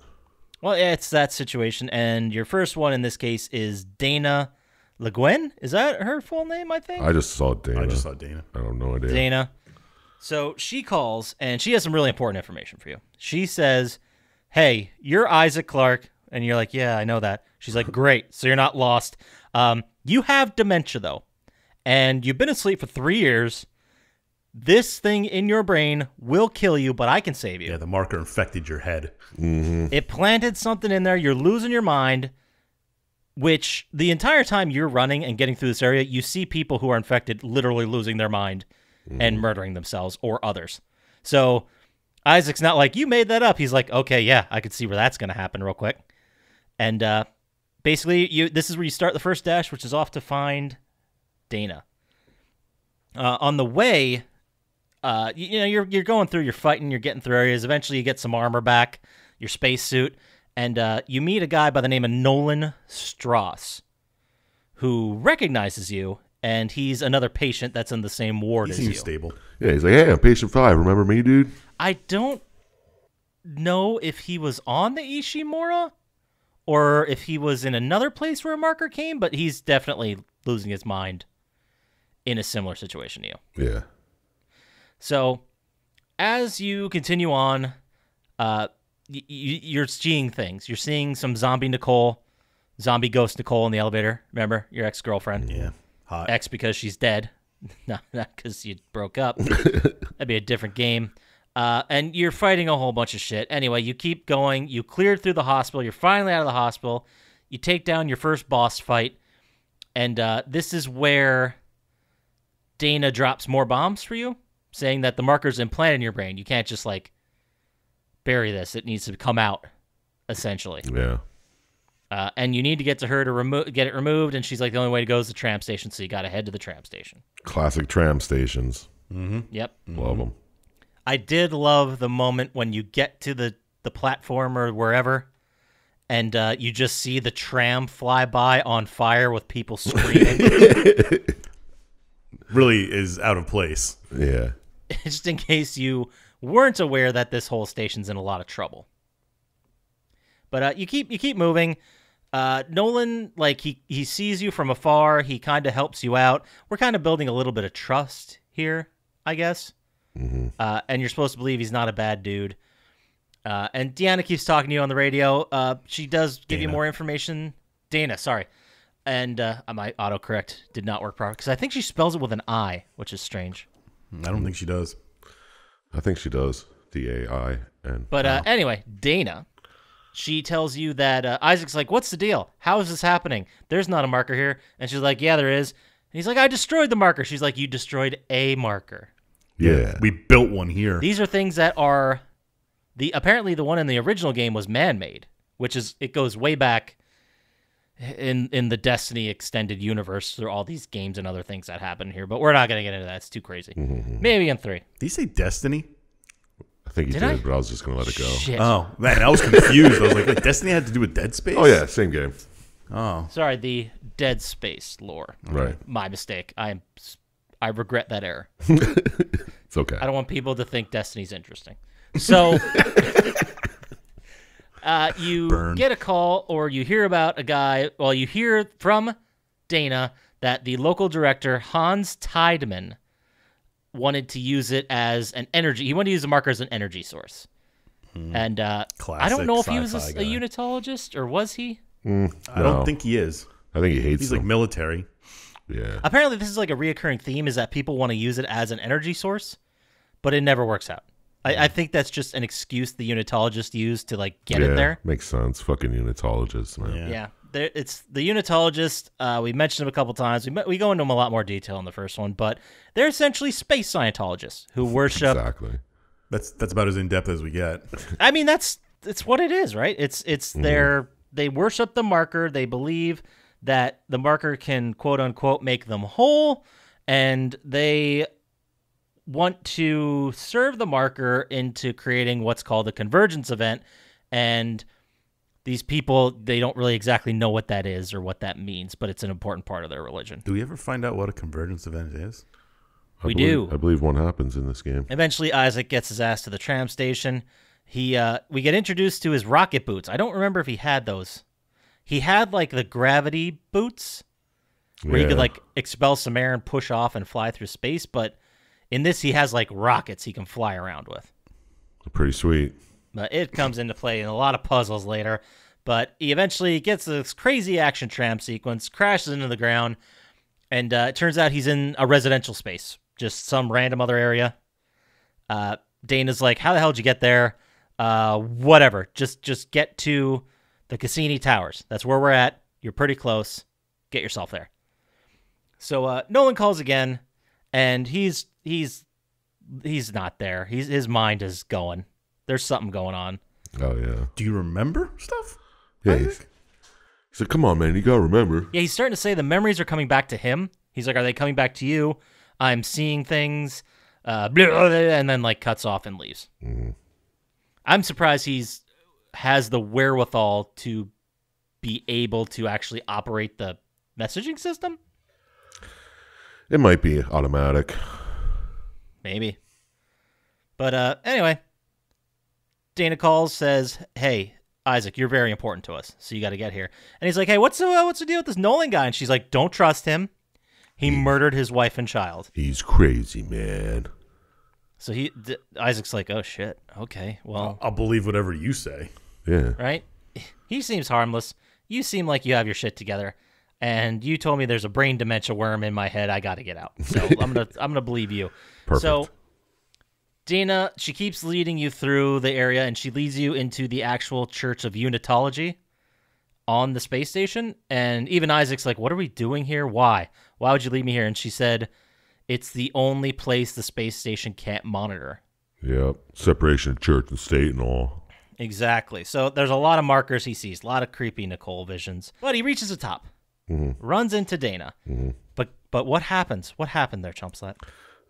Well, yeah, it's that situation, and your first one in this case is Daina Le Guin. Is that her full name? I think. I just saw Dana. I just saw Dana. I have no idea. Dana. So she calls and she has some really important information for you. She says, Hey, you're Isaac Clarke. And you're like, Yeah, I know that. She's like, Great. So you're not lost. Um, you have dementia, though. And you've been asleep for three years. This thing in your brain will kill you, but I can save you. Yeah, the marker infected your head. It planted something in there. You're losing your mind, which the entire time you're running and getting through this area, you see people who are infected literally losing their mind and murdering themselves or others. So Isaac's not like, you made that up. He's like, okay, yeah, I could see where that's going to happen real quick. And uh, basically, you this is where you start the first dash, which is off to find Dana. Uh, on the way, uh, you, you know, you're you're going through, you're fighting, you're getting through areas. Eventually, you get some armor back, your spacesuit, and uh, you meet a guy by the name of Nolan Stross, who recognizes you, and he's another patient that's in the same ward He as you. stable. Yeah, he's like, hey, I'm patient five. Remember me, dude? I don't know if he was on the Ishimura or if he was in another place where a marker came, but he's definitely losing his mind in a similar situation to you. Yeah. So, as you continue on, uh, y- y- you're seeing things. You're seeing some zombie Nicole, zombie ghost Nicole in the elevator. Remember your ex girlfriend? Yeah, hot. X because she's dead, not not because you broke up. That'd be a different game. Uh, and you're fighting a whole bunch of shit. Anyway, you keep going. You cleared through the hospital. You're finally out of the hospital. You take down your first boss fight, and uh, this is where Dana drops more bombs for you, saying that the marker's implanted in your brain. You can't just like bury this. It needs to come out, essentially. Yeah. Uh, and you need to get to her to remove get it removed. And she's like, the only way to go is the tram station. So you got to head to the tram station. Classic tram stations. Yep. Love them. I did love the moment when you get to the the platform or wherever, and uh, you just see the tram fly by on fire with people screaming. Really is out of place. Yeah. just in case you weren't aware that this whole station's in a lot of trouble. But uh, you keep you keep moving. Uh, Nolan, like he he sees you from afar. He kind of helps you out. We're kind of building a little bit of trust here, I guess. Uh, and you're supposed to believe he's not a bad dude. Uh, and Deanna keeps talking to you on the radio. Uh, she does give you more information. Dana, sorry. And uh, my autocorrect did not work properly because I think she spells it with an I, which is strange. I don't think she does. I think she does. D A I N. But uh, anyway, Dana, she tells you that uh, Isaac's like, "What's the deal? How is this happening? There's not a marker here." And she's like, "Yeah, there is." And he's like, "I destroyed the marker." She's like, "You destroyed a marker." Yeah. We built one here. These are things that are the apparently the one in the original game was man-made, which is it goes way back in in the Destiny extended universe through all these games and other things that happen here. But we're not gonna get into that; it's too crazy. Mm-hmm. Maybe in three. Did you say Destiny? I think he Did did, I? but I was just going to let it go. Shit. Oh man, I was confused. I was like, wait, Destiny had to do with Dead Space? Oh, yeah. Same game. Oh, Sorry, the Dead Space lore. Right. My mistake. I am. I regret that error. It's okay. I don't want people to think Destiny's interesting. So, uh, you Burn. get a call or you hear about a guy. Well, you hear from Dana that the local director Hans Tideman wanted to use it as an energy. He wanted to use the marker as an energy source. And uh, I don't know if he was a, a unitologist or was he. I No. don't think he is. I think he hates He's them. like military. yeah. Apparently, this is like a reoccurring theme: is that people want to use it as an energy source, but it never works out. I, I think that's just an excuse the unitologists use to like get yeah. it there. Makes sense. Fucking unitologists, man. Yeah. Yeah, there, it's the unitologist. Uh, we mentioned him a couple times. We we go into them a lot more detail in the first one, but they're essentially space Scientologists who worship. Exactly. That's that's about as in depth as we get. I mean, that's it's what it is, right? It's it's their they worship the marker. They believe that the marker can quote unquote make them whole, and they want to serve the marker into creating what's called a convergence event, and these people they don't really exactly know what that is or what that means, but it's an important part of their religion. Do we ever find out what a convergence event is? I We believe- do. I believe one happens in this game. Eventually, Isaac gets his ass to the tram station. He, uh, we get introduced to his rocket boots. I don't remember if he had those. He had like the gravity boots, where he could like expel some air and push off and fly through space. But in this, he has like rockets he can fly around with. Pretty sweet. But it comes into play in a lot of puzzles later. But he eventually gets this crazy action tram sequence, crashes into the ground, and uh, it turns out he's in a residential space, just some random other area. Uh, Dana's like, "How the hell did you get there? Uh, whatever. Just just get to the Cassini Towers. That's where we're at. You're pretty close. Get yourself there." So uh, Nolan calls again, and he's he's he's not there. He's his mind is going. There's something going on. Oh yeah. Do you remember stuff? Yeah. He said, come on, man. You gotta remember. Yeah, he's starting to say the memories are coming back to him. He's like, "Are they coming back to you?" I'm seeing things. uh, blah, blah, blah, and then like cuts off and leaves. I'm surprised he's has the wherewithal to be able to actually operate the messaging system. It might be automatic. Maybe. But uh anyway, Dana calls says, "Hey, Isaac, you're very important to us, so you got to get here." And he's like, "Hey, what's the uh, what's the deal with this Nolan guy?" And she's like, "Don't trust him. He murdered his wife and child." He's crazy, man. So he d- Isaac's like, "Oh shit. Okay. Well, I'll believe whatever you say. Yeah. right? He seems harmless. You seem like you have your shit together." And you told me there's a brain dementia worm in my head. I got to get out. So I'm gonna I'm gonna believe you. Perfect. So Dina, she keeps leading you through the area and she leads you into the actual Church of Unitology on the space station. And even Isaac's like, What are we doing here? Why? Why would you leave me here? And she said, It's the only place the space station can't monitor. Yep. Separation of church and state and all. Exactly. So there's a lot of markers he sees, a lot of creepy Nicole visions. But he reaches the top, runs into Dana. But but what happens? What happened there, Chump Slap?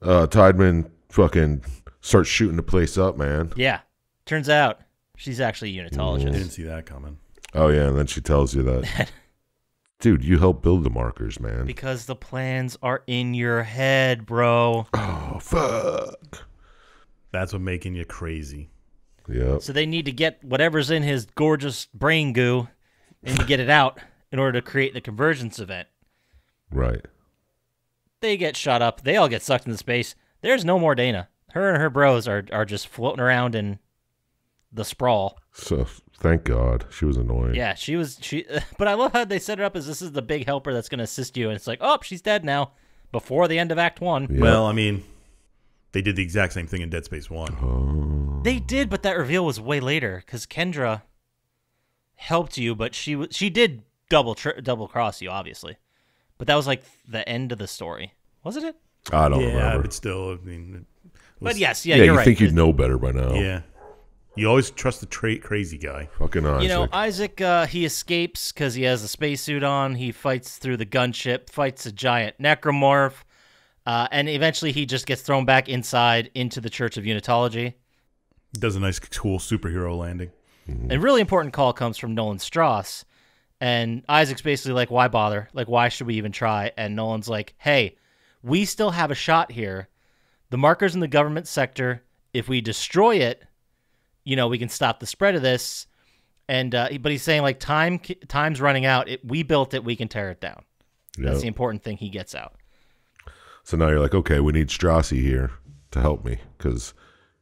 Uh, Tideman fucking starts shooting the place up, man. Yeah. Turns out she's actually a Unitologist. I didn't see that coming. Oh yeah, and then she tells you that, dude, you helped build the markers, man. Because the plans are in your head, bro. oh fuck. That's what making you crazy. Yeah. So they need to get whatever's in his gorgeous brain goo and to get it out in order to create the convergence event. Right. They get shot up. They all get sucked into space. There's no more Dana. Her and her bros are, are just floating around in the sprawl. So thank God she was annoying. Yeah, she was she but I love how they set it up as this is the big helper that's going to assist you and it's like, "Oh, she's dead now." Before the end of act 1. Yep. Well, I mean, they did the exact same thing in Dead Space One. Oh. They did, but that reveal was way later because Kendra helped you, but she w- she did double tr- double cross you, obviously. But that was like the end of the story, wasn't it? I don't yeah, remember. but still, I mean, was- But yes, yeah, Yeah, you're you right. think you'd know better by now. yeah. You always trust the tra- crazy guy. Fucking Isaac. You know, Isaac, uh, he escapes because he has a spacesuit on. He fights through the gunship, fights a giant necromorph, uh, and eventually he just gets thrown back inside into the Church of Unitology. Does a nice, cool superhero landing. A really important call comes from Nolan Stross, and Isaac's basically like, "Why bother? Like, why should we even try?" And Nolan's like, "Hey, we still have a shot here. The markers in the government sector. If we destroy it, you know, we can stop the spread of this." And uh, but he's saying like, "Time, time's running out. It, we built it. We can tear it down." That's the important thing he gets out. So now you're like, okay, we need Strassi here to help me because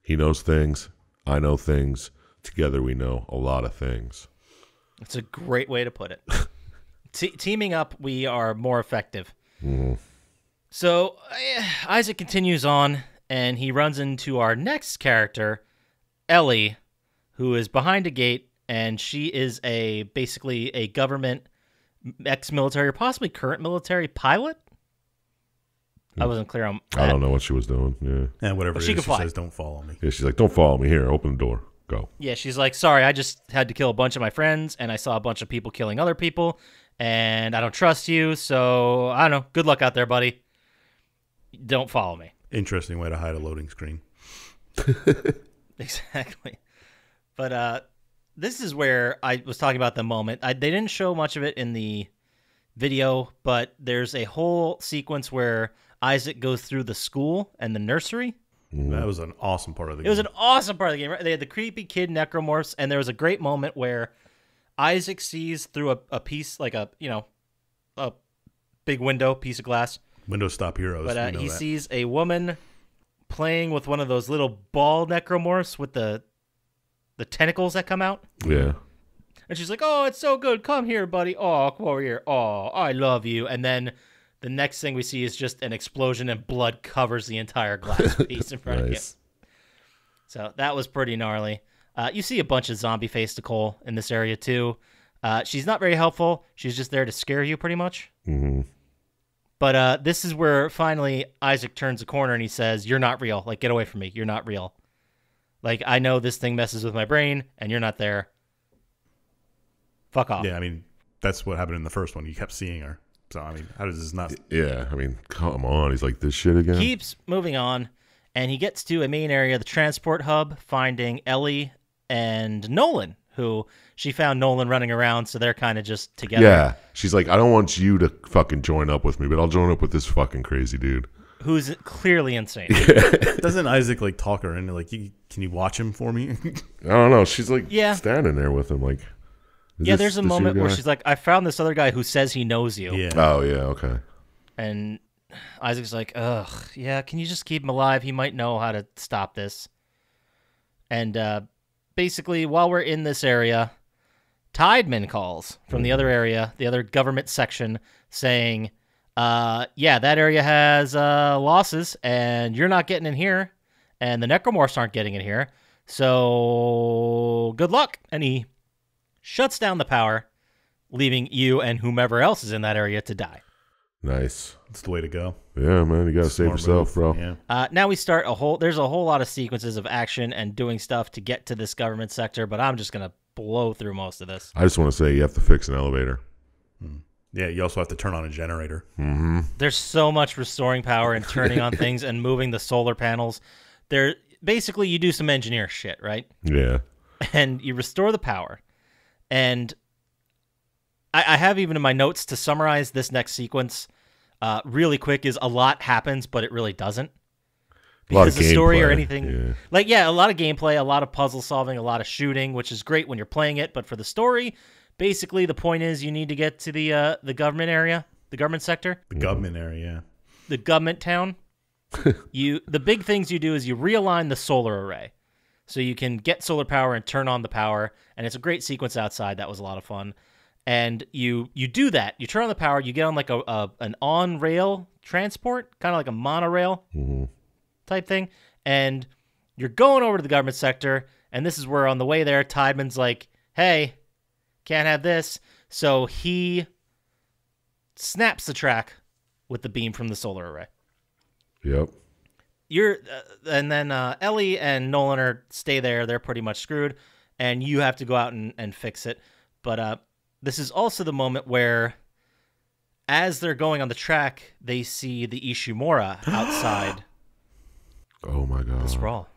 he knows things. I know things. Together we know a lot of things. It's a great way to put it. Te- teaming up, we are more effective. So uh, Isaac continues on, and he runs into our next character, Ellie, who is behind a gate, and she is a basically a government ex-military or possibly current military pilot. I wasn't clear on. I don't know what she was doing. Yeah. And whatever Well, it she is, can she fly. says, don't follow me. Yeah, she's like, don't follow me here. Open the door. Go. Yeah, she's like, sorry, I just had to kill a bunch of my friends, and I saw a bunch of people killing other people, and I don't trust you, so I don't know. Good luck out there, buddy. Don't follow me. Interesting way to hide a loading screen. Exactly. But uh, this is where I was talking about the moment. I, they didn't show much of it in the video, but there's a whole sequence where Isaac goes through the school and the nursery. That was an awesome part of the It game. It was an awesome part of the game. Right? They had the creepy kid necromorphs, and there was a great moment where Isaac sees through a, a piece, like a you know, a big window, piece of glass, Window Stop Heroes. but uh, know he that. sees a woman playing with one of those little ball necromorphs with the the tentacles that come out. Yeah. And she's like, "Oh, it's so good. Come here, buddy. Oh, come over here. Oh, I love you." And then the next thing we see is just an explosion and blood covers the entire glass piece in front of you. Nice. So that was pretty gnarly. Uh, you see a bunch of zombie face Nicole in this area too. Uh, she's not very helpful. She's just there to scare you, pretty much. hmm But uh, this is where finally Isaac turns a corner and he says, "You're not real. Like, get away from me. You're not real. Like, I know this thing messes with my brain, and you're not there. Fuck off." Yeah, I mean, that's what happened in the first one. You kept seeing her. So, I mean, how does this not. Yeah. I mean, come on. He's like, this shit again? keeps moving on and he gets to a main area, the transport hub, finding Ellie and Nolan, who she found Nolan running around, so they're kind of just together. Yeah. She's like, I don't want you to fucking join up with me, but I'll join up with this fucking crazy dude. Who's clearly insane. Doesn't Isaac like talk her into like, can you watch him for me? I don't know. She's like Yeah. standing there with him, like. Is yeah, this- there's a this moment where she's like, I found this other guy who says he knows you. yeah. Oh yeah, okay. And Isaac's like, ugh, yeah, can you just keep him alive? He might know how to stop this. And uh, basically, while we're in this area, Tideman calls from the other area, the other government section, saying, uh, yeah, that area has uh, losses, and you're not getting in here, and the Necromorphs aren't getting in here. So good luck. And he shuts down the power, leaving you and whomever else is in that area to die. Nice. That's the way to go. Yeah, man, you gotta save yourself, move. bro. Yeah. Uh, now we start a whole. There's a whole lot of sequences of action and doing stuff to get to this government sector, but I'm just gonna blow through most of this. I just want to say you have to fix an elevator. Yeah, you also have to turn on a generator. Mm-hmm. There's so much restoring power and turning on things and moving the solar panels. There, basically, you do some engineer shit, right? Yeah. And you restore the power. And I, I have even in my notes to summarize this next sequence. Uh, really quick is a lot happens, but it really doesn't. Because of the story or anything, yeah. like yeah, a lot of gameplay, a lot of puzzle solving, a lot of shooting, which is great when you're playing it. But for the story, basically the point is you need to get to the uh, the government area, the government sector, The government area. Yeah. The government town. you the big things you do is you realign the solar array, so you can get solar power and turn on the power. And it's a great sequence outside. That was a lot of fun. And you you do that. You turn on the power. You get on like a, a an on rail transport, kind of like a monorail Mm-hmm. type thing, and you're going over to the government sector, and this is where on the way there, Tideman's like, "Hey, can't have this," so he snaps the track with the beam from the solar array. Yep. You're, uh, and then uh, Ellie and Nolan are stay there. They're pretty much screwed, and you have to go out and, and fix it. But uh, this is also the moment where, as they're going on the track, they see the Ishimura outside. Oh my god. the sprawl.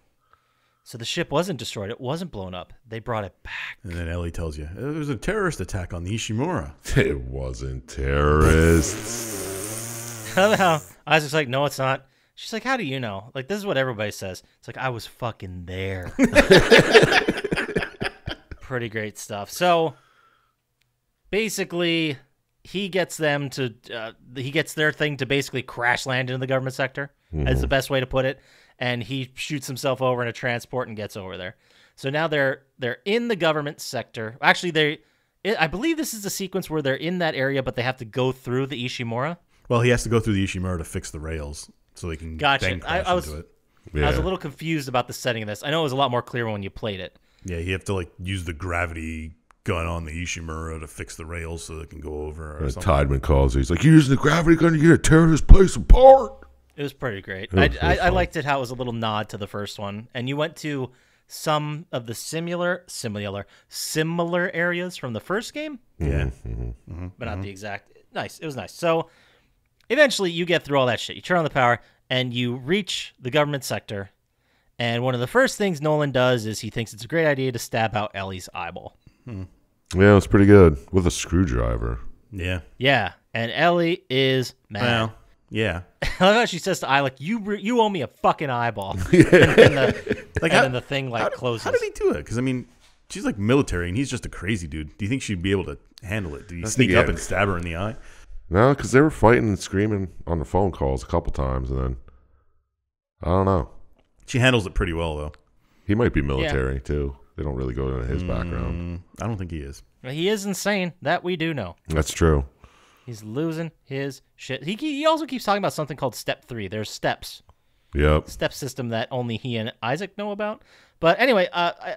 So the ship wasn't destroyed. It wasn't blown up. They brought it back. And then Ellie tells you there was a terrorist attack on the Ishimura. It wasn't terrorists. I love how Isaac's like, no, it's not. She's like, how do you know? Like, this is what everybody says. It's like, I was fucking there. Pretty great stuff. So basically, he gets them to, uh, he gets their thing to basically crash land into the government sector, as the best way to put it. And he shoots himself over in a transport and gets over there. So now they're they're in the government sector. Actually, they, I believe this is the sequence where they're in that area, but they have to go through the Ishimura. Well, he has to go through the Ishimura to fix the rails so they can Gotcha. then I- crash I was- into it. Yeah. I was a little confused about the setting of this. I know it was a lot more clear when you played it. Yeah, you have to like use the gravity gun on the Ishimura to fix the rails so they can go over or And something. Tideman calls. He's like, "You're using the gravity gun. You're gonna tear this place apart." It was pretty great. Was- I, I, I liked it how it was a little nod to the first one, and you went to some of the similar, similar, similar areas from the first game, Yeah. Mm-hmm. but not mm-hmm. the exact. Nice. It was nice. So eventually, you get through all that shit. You turn on the power, and you reach the government sector. And one of the first things Nolan does is he thinks it's a great idea to stab out Ellie's eyeball. Hmm. Yeah, it's pretty good with a screwdriver. Yeah. Yeah, and Ellie is mad. Well, yeah. I love how she says to I like you re- you owe me a fucking eyeball. and, and the, Like, and how- then the thing like How, closes. how did he do it? Because I mean, she's like military, and he's just a crazy dude. Do you think she'd be able to handle it? Did he I sneak up and stab her in the eye? No, because they were fighting and screaming on the phone calls a couple times, and then I don't know. She handles it pretty well, though. He might be military too. They don't really go into his background. Mm, I don't think he is. he is insane. That we do know. That's true. He's losing his shit. He he also keeps talking about something called step three. There's steps, Yep. step system that only he and Isaac know about. But anyway, uh, I,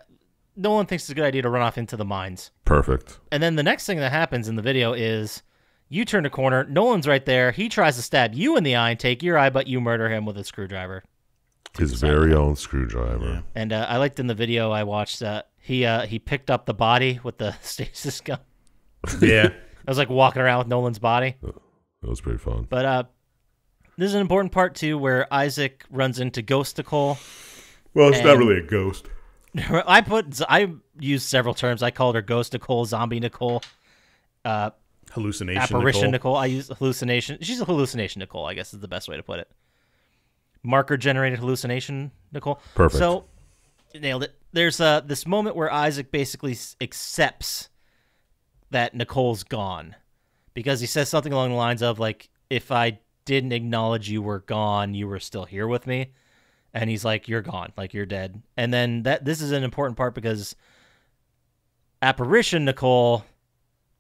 Nolan thinks it's a good idea to run off into the mines. Perfect. And then the next thing that happens in the video is you turn a corner. Nolan's right there. He tries to stab you in the eye and take your eye, but you murder him with a screwdriver. His very own screwdriver. Yeah. And uh, I liked in the video I watched uh, he uh, he picked up the body with the stasis gun. Yeah. I was like walking around with Nolan's body. It was pretty fun. But uh, this is an important part too, where Isaac runs into Ghost Nicole. Well, it's not really a ghost. I put I used several terms. I called her Ghost Nicole, Zombie Nicole, uh, Hallucination. Apparition Nicole. Nicole. I use hallucination. She's a hallucination Nicole. I guess is the best way to put it. Marker generated hallucination Nicole. Perfect. So nailed it. There's uh this moment where Isaac basically accepts that Nicole's gone because he says something along the lines of like, "If I didn't acknowledge you were gone, you were still here with me." And he's like, "You're gone, like you're dead." And then that this is an important part because apparition Nicole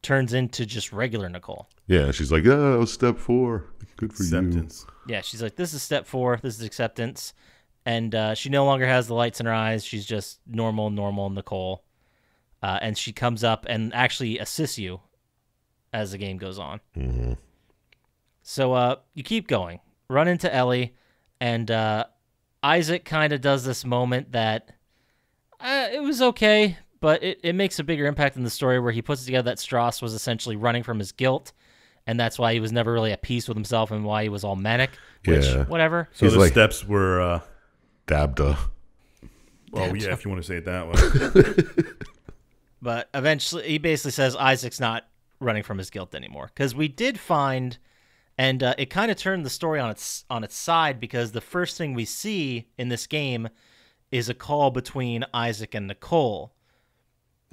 turns into just regular Nicole. Yeah, she's like, yeah, that was step four. Good for you. Acceptance. Yeah, she's like, this is step four. This is acceptance. And uh, she no longer has the lights in her eyes. She's just normal, normal Nicole. Uh, and she comes up and actually assists you as the game goes on. hmm So uh, you keep going, run into Ellie, and uh, Isaac kind of does this moment that uh, it was okay, but it, it makes a bigger impact in the story where he puts it together that Stross was essentially running from his guilt, and that's why he was never really at peace with himself and why he was all manic. Which, Yeah. whatever. So He's the like- steps were. Uh, Dabda. well, yeah, if you want to say it that way. But eventually, he basically says Isaac's not running from his guilt anymore because we did find, and uh, it kind of turned the story on its on its side because the first thing we see in this game is a call between Isaac and Nicole.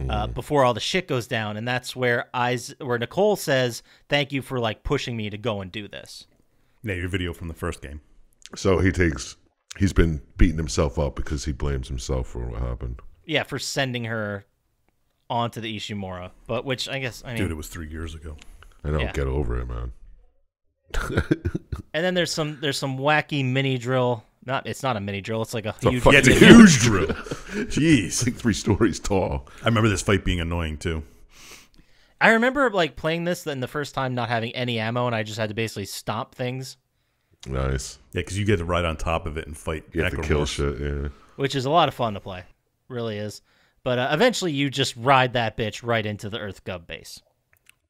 Uh, before all the shit goes down, and that's where Is- where Nicole says, "Thank you for like pushing me to go and do this." yeah, your video from the first game. So he takes, he's been beating himself up because he blames himself for what happened. Yeah, for sending her onto the Ishimura, but which I guess I mean, Dude, it was three years ago. I don't Yeah. get over it, man. and then there's some there's some wacky mini drill. Not it's not a mini drill. It's like a a huge. fucking- Yeah, it's a huge drill. Jeez. It's like three stories tall. I remember this fight being annoying too. I remember like playing this then the first time not having any ammo and I just had to basically stomp things, Nice. Yeah, because you get to ride on top of it and fight. You have to kill necromorphs. shit, yeah. which is a lot of fun to play. Really is. But uh, eventually you just ride that bitch right into the Earth Gov base.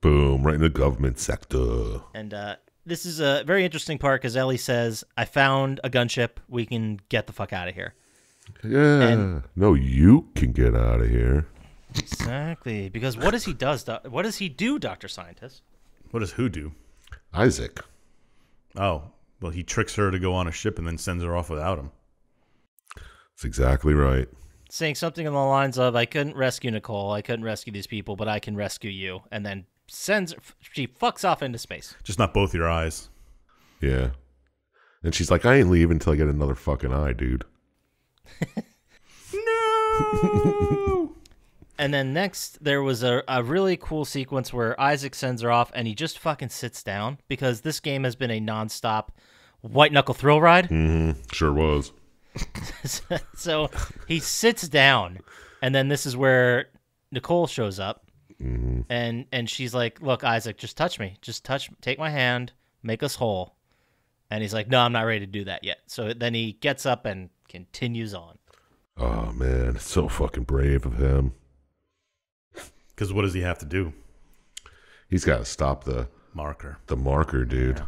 Boom, right in the government sector. And uh, this is a very interesting part because Ellie says, "I found a gunship. We can get the fuck out of here." Yeah. And- no, you can get out of here. Exactly. Because what does he does? doc- What does he do, Doctor Syintist? What does who do? Isaac. Oh, well, he tricks her to go on a ship and then sends her off without him. That's exactly right. Saying something along the lines of, "I couldn't rescue Nicole. I couldn't rescue these people, but I can rescue you." And then sends she fucks off into space. Just not both your eyes. Yeah. And she's like, I ain't leaving until I get another fucking eye, dude. No. And then next, there was a, a really cool sequence where Isaac sends her off and he just fucking sits down because this game has been a nonstop white knuckle thrill ride. Mm-hmm. Sure was. so he sits down, and then this is where Nicole shows up. Mm-hmm. And and she's like, "Look, Isaac, just touch me. Just touch. Take my hand. Make us whole." And he's like, "No, I'm not ready to do that yet." So then he gets up and continues on. Oh man, it's so fucking brave of him. Because what does he have to do? He's got to stop the Marker. the marker, dude.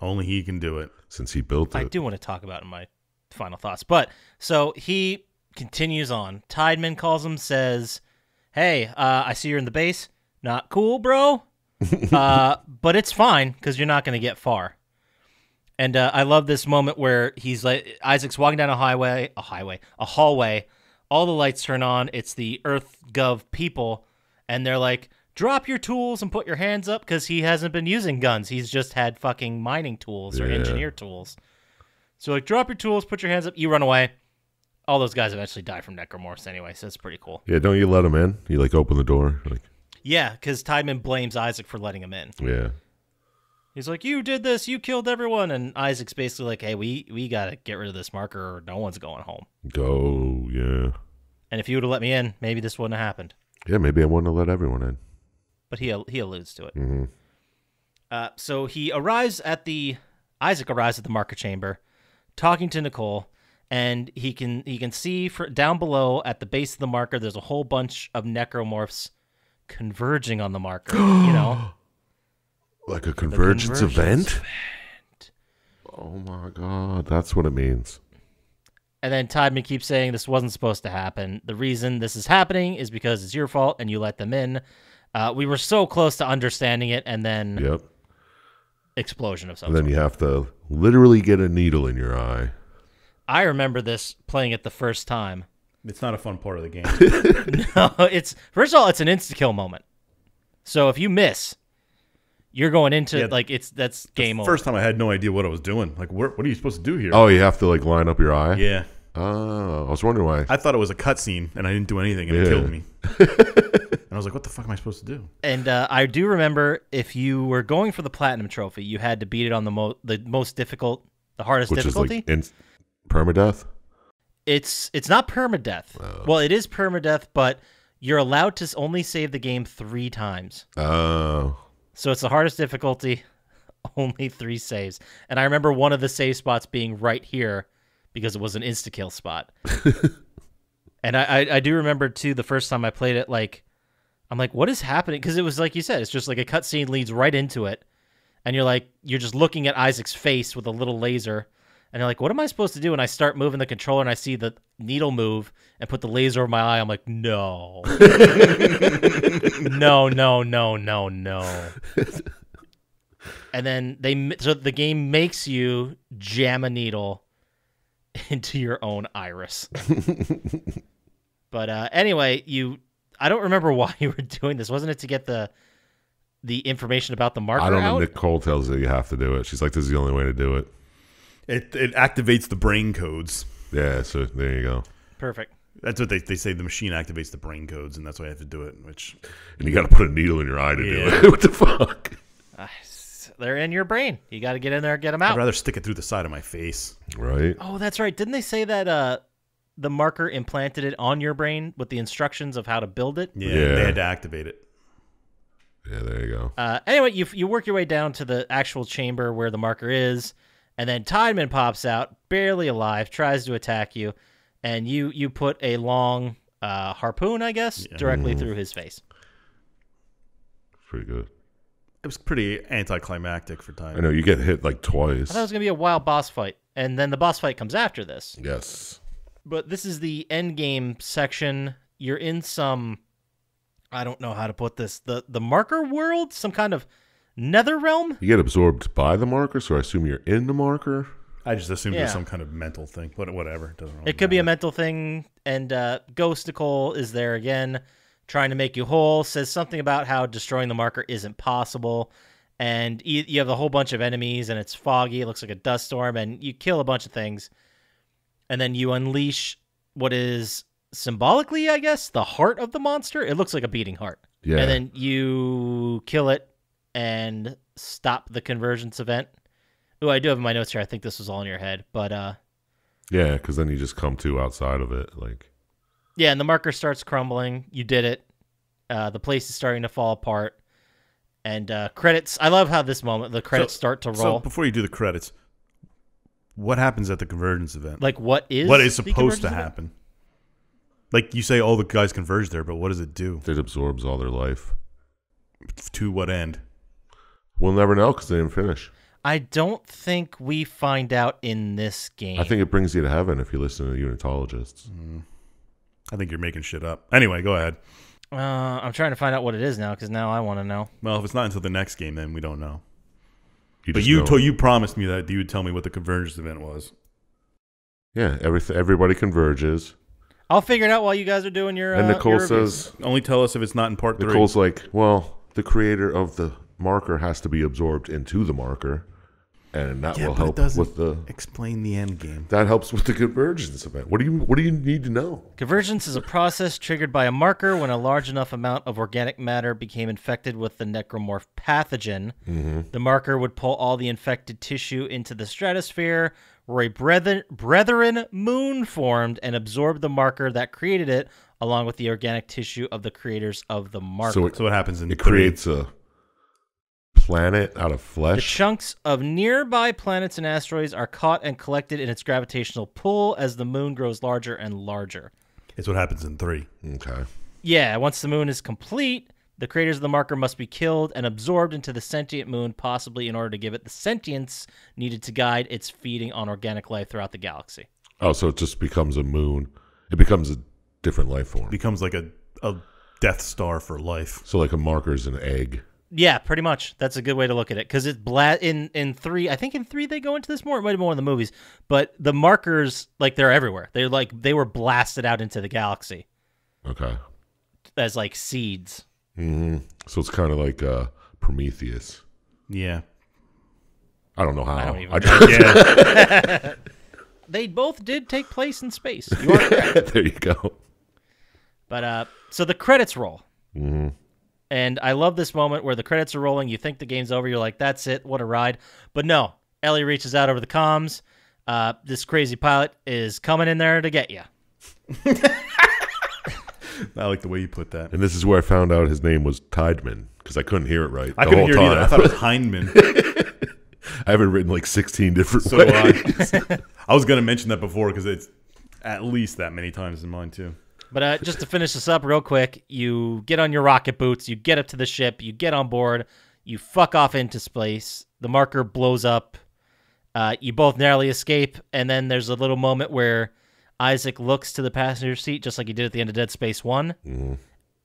Only he can do it. Since he built I it. I do want to talk about it in my final thoughts. But so he continues on. Tideman calls him, says, Hey, uh, I see you're in the base. Not cool, bro. uh, but it's fine because you're not going to get far. And uh, I love this moment where he's like, Isaac's walking down a highway, a highway, a hallway. All the lights turn on. It's the Earth Gov people. And they're like, drop your tools and put your hands up because he hasn't been using guns. He's just had fucking mining tools or Yeah. engineer tools. So like, drop your tools, put your hands up. You run away. All those guys eventually die from necromorphs anyway, so it's pretty cool. Yeah, don't you let him in? You like open the door, like Yeah, because Tideman blames Isaac for letting him in. yeah. He's like, "You did this. You killed everyone." And Isaac's basically like, "Hey, we we gotta get rid of this marker, or no one's going home." Go, yeah. And if you would have let me in, maybe this wouldn't have happened. Yeah, maybe I wouldn't have let everyone in. But he he alludes to it. hmm Uh, so he arrives at the Isaac arrives at the marker chamber, talking to Nicole, and he can he can see for down below at the base of the marker. There's a whole bunch of necromorphs converging on the marker. you know, Like a convergence, convergence event? Oh my god, that's what it means. And then Tideman keeps saying this wasn't supposed to happen. The reason this is happening is because it's your fault and you let them in. Uh, we were so close to understanding it, and then Yep. explosion of something. And then sort. you have to literally get a needle in your eye. I remember this playing it the first time. It's not a fun part of the game. No, it's first of all, it's an insta kill moment. So if you miss, you're going into Yeah, like it's that's game over. First time I had no idea what I was doing. Like, where, what are you supposed to do here? Oh, you have to like line up your eye. yeah. Oh, I was wondering why. I thought it was a cutscene, and I didn't do anything, and Yeah. it killed me. and I was like, "What the fuck am I supposed to do?" And uh, I do remember if you were going for the platinum trophy, you had to beat it on the most the most difficult, the hardest Which difficulty. is like in- permadeath. it's it's not permadeath. Well, it is permadeath, but you're allowed to only save the game three times. Oh, So it's the hardest difficulty, only three saves. And I remember one of the save spots being right here because it was an insta kill spot. and I, I I do remember too the first time I played it, like I'm like, what is happening? Because it was like you said, it's just like a cutscene leads right into it, and you're like you're just looking at Isaac's face with a little laser. And you're like, what am I supposed to do? And I start moving the controller and I see the needle move and put the laser over my eye. I'm like, no. no, no, no, no, no. and then they so the game makes you jam a needle into your own iris. but uh, anyway, you I don't remember why you were doing this. Wasn't it to get the the information about the marker I don't know. out? Nicole tells you you have to do it. She's like, "This is the only way to do it." It it activates the brain codes. Yeah. So there you go. Perfect. That's what they, they say. The machine activates the brain codes, and that's why I have to do it. Which And you got to put a needle in your eye to Yeah. do it. what the fuck? Uh, they're in your brain. You got to get in there and get them out. I'd rather stick it through the side of my face. Right. Oh, that's right. Didn't they say that uh, the marker implanted it on your brain with the instructions of how to build it? Yeah, Yeah. they had to activate it. Yeah. There you go. Uh, anyway, you you work your way down to the actual chamber where the marker is, and then Tiedemann pops out, barely alive, tries to attack you, and you you put a long uh, harpoon, I guess, directly through his face. Pretty good. It was pretty anticlimactic for time. I know you get hit like twice. I thought it was gonna be a wild boss fight, and then the boss fight comes after this. Yes. But this is the end game section. You're in some I don't know how to put this. The the marker world, some kind of nether realm? You get absorbed by the marker, so I assume you're in the marker. I just assumed it Yeah. was some kind of mental thing. but whatever. It doesn't really It could be a matter. mental thing, and uh, Ghost Nicole is there again, trying to make you whole. Says something about how destroying the marker isn't possible, and you, you have a whole bunch of enemies, and it's foggy. It looks like a dust storm, and you kill a bunch of things, and then you unleash what is symbolically, I guess, the heart of the monster. It looks like a beating heart, Yeah. and then you kill it and stop the convergence event. Oh, I do have my notes here. I think this was all in your head, but uh. yeah, because then you just come to outside of it. Like, Yeah, and the marker starts crumbling. You did it. Uh, the place is starting to fall apart. And uh, credits. I love how this moment the credits start to So roll. before you do the credits, what happens at the convergence event? like what is what is supposed to convergence event? happen? Like you say, all the guys converge there, but what does it do? it absorbs all their life. To what end? We'll never know because they didn't finish. I don't think we find out in this game. I think it brings you to heaven if you listen to unitologists. I think you're making shit up. Anyway, go ahead. Uh, I'm trying to find out what it is now because now I want to know. Well, if it's not until the next game, then we don't know. You But you know- told you promised me that you would tell me what the convergence event was. yeah, everything. Everybody converges, I'll figure it out while you guys are doing your. and uh, Nicole your says, Only tell us if it's not in part three. Nicole's like, well, the creator of the marker has to be absorbed into the marker, and that Yeah, will but it help with the. Explain the end game. That helps with the convergence event. What do you What do you need to know? Convergence is a process triggered by a marker when a large enough amount of organic matter became infected with the necromorph pathogen. Mm-hmm. The marker would pull all the infected tissue into the stratosphere, where a brethren, brethren moon formed and absorbed the marker that created it, along with the organic tissue of the creators of the marker. So it, So what happens in it three? creates a planet out of flesh? the flesh. chunks of nearby planets and asteroids are caught and collected in its gravitational pull as the moon grows larger and larger. It's what happens in three. okay. Yeah, once the moon is complete, The creators of the marker must be killed and absorbed into the sentient moon, possibly in order to give it the sentience needed to guide its feeding on organic life throughout the galaxy. Oh, so it just becomes a moon. It becomes a different life form. Becomes like a, a Death Star for life. So like a marker is an egg. Yeah, pretty much. That's a good way to look at it because it bla- in in three. I think in three they go into this more. It might have been one of the movies, but the markers like they're everywhere. They're like they were blasted out into the galaxy Okay. as like seeds. hmm So it's kind of like uh, Prometheus. Yeah. I don't know how. I don't even I just- Yeah. They both did take place in space. You are there you go. But uh, so the credits roll, hmm and I love this moment where the credits are rolling. You think the game's over. You're like, "That's it. What a ride!" But no, Ellie reaches out over the comms. Uh, this crazy pilot is coming in there to get you. I like the way you put that. And this is where I found out his name was Tiedemann because I couldn't hear it right. I the couldn't whole hear it time. either. I thought it was Hindman. I have it written like 16 different So ways. I, I was going to mention that before because it's at least that many times in mine too. But uh, just to finish this up real quick, you get on your rocket boots, you get up to the ship, you get on board, you fuck off into space. The marker blows up. Uh, you both narrowly escape, and then there's a little moment where Isaac looks to the passenger seat, just like he did at the end of Dead Space One, Mhm.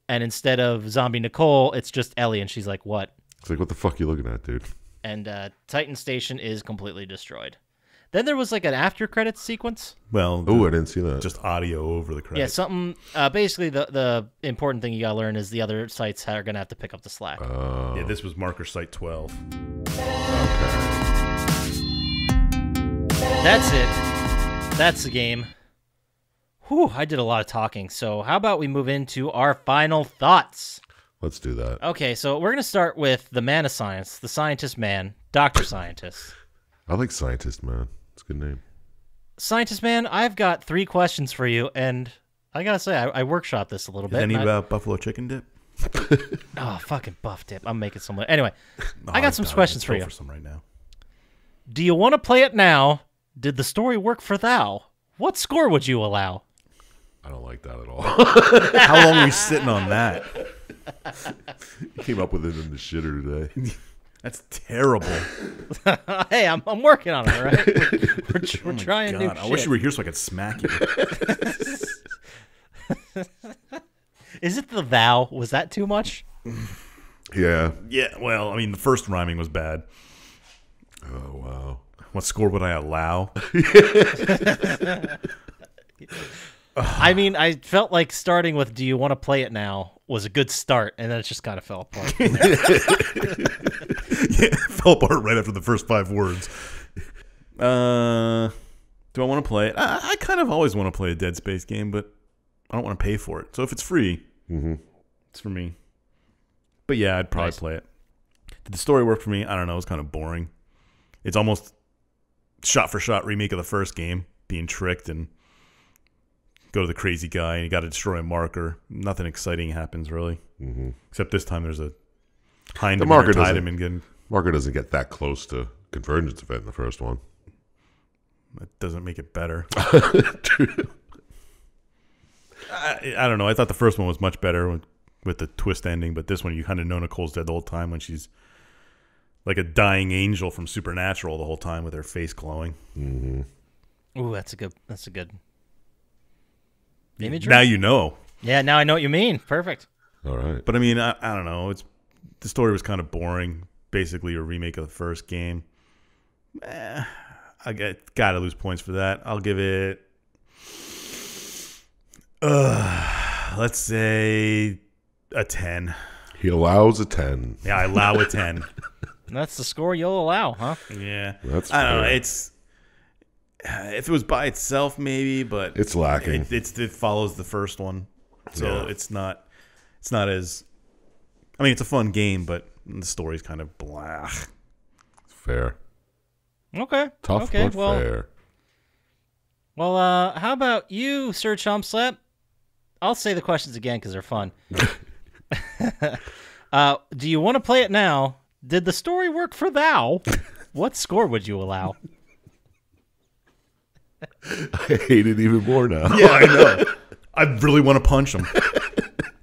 and instead of Zombie Nicole, it's just Ellie, and she's like, "What?" It's like, what the fuck you looking at, dude? And uh, Titan Station is completely destroyed. Then there was like an after credits sequence. Well, Oh, I didn't see that. just audio over the credits. Yeah, something. Uh, basically, the the important thing you gotta learn is the other sites are gonna have to pick up the slack. Oh, yeah, this was marker site 12. okay. That's it. That's the game. Whew, I did a lot of talking. So how about we move into our final thoughts? Let's do that. Okay, so we're gonna start with the man of science, the scientist man, Doctor Syintist. I like Scientist, man. It's a good name. Scientist man, I've got three questions for you, and I gotta say, I, I workshopped this a little Is bit. any and I- about buffalo chicken dip? oh, fucking buff dip! I'm making some. Anyway, No, I got I'd some die. questions Let's for you. For some right now. Do you want to play it now? Did the story work for thou? What score would you allow? I don't like that at all. How long are we sitting on that? came up with it in the shitter today. That's terrible. hey, I'm, I'm working on it. All right, we're, we're, oh tr- we're trying new Oh God, I wish you were here so I could smack you. Is it the thou? Was that too much? Yeah. yeah, well, I mean, the first rhyming was bad. Oh wow. What score would I allow? I mean, I felt like starting with "Do you want to play it now?" was a good start, and then it just kind of fell apart. yeah, it fell apart right after the first five words. Uh, do I want to play it? I, I kind of always want to play a Dead Space game, but I don't want to pay for it. So if it's free, hmm it's for me. But yeah, I'd probably Nice. play it. Did the story work for me? I don't know. It's kind of boring. It's almost shot for shot remake of the first game, being tricked and go to the crazy guy and you got to destroy a marker. Nothing exciting happens really, hmm except this time there's a hind The marker or tied doesn't- him getting Marker doesn't get that close to convergence event in the first one. That doesn't make it better. I, I don't know. I thought the first one was much better with, with the twist ending, but this one you kind of know Nicole's dead the whole time when she's like a dying angel from Supernatural the whole time with her face glowing. hmm Ooh, that's a good. That's a good imagery. Now you know. yeah, now I know what you mean. Perfect. All right. But I mean, I, I don't know. It's the story was kind of boring. Basically, a remake of the first game. Eh, I got got to lose points for that. I'll give it. Uh, let's say a ten. He allows a ten. Yeah, I allow a ten. That's the score you'll allow, huh? Yeah, That's I don't know. It's if it was by itself, maybe, but It's lacking. It, it's it follows the first one, so Yeah. it's not it's not as. I mean, it's a fun game, but the story's kind of blah. fair. Okay. Tough okay. but well, fair. well, uh, how about you, Sir Chump Slap? I'll say the questions again because they're fun. uh, do you want to play it now? Did the story work for thou? what score would you allow? I hate it even more now. Yeah, I know. I really want to punch him.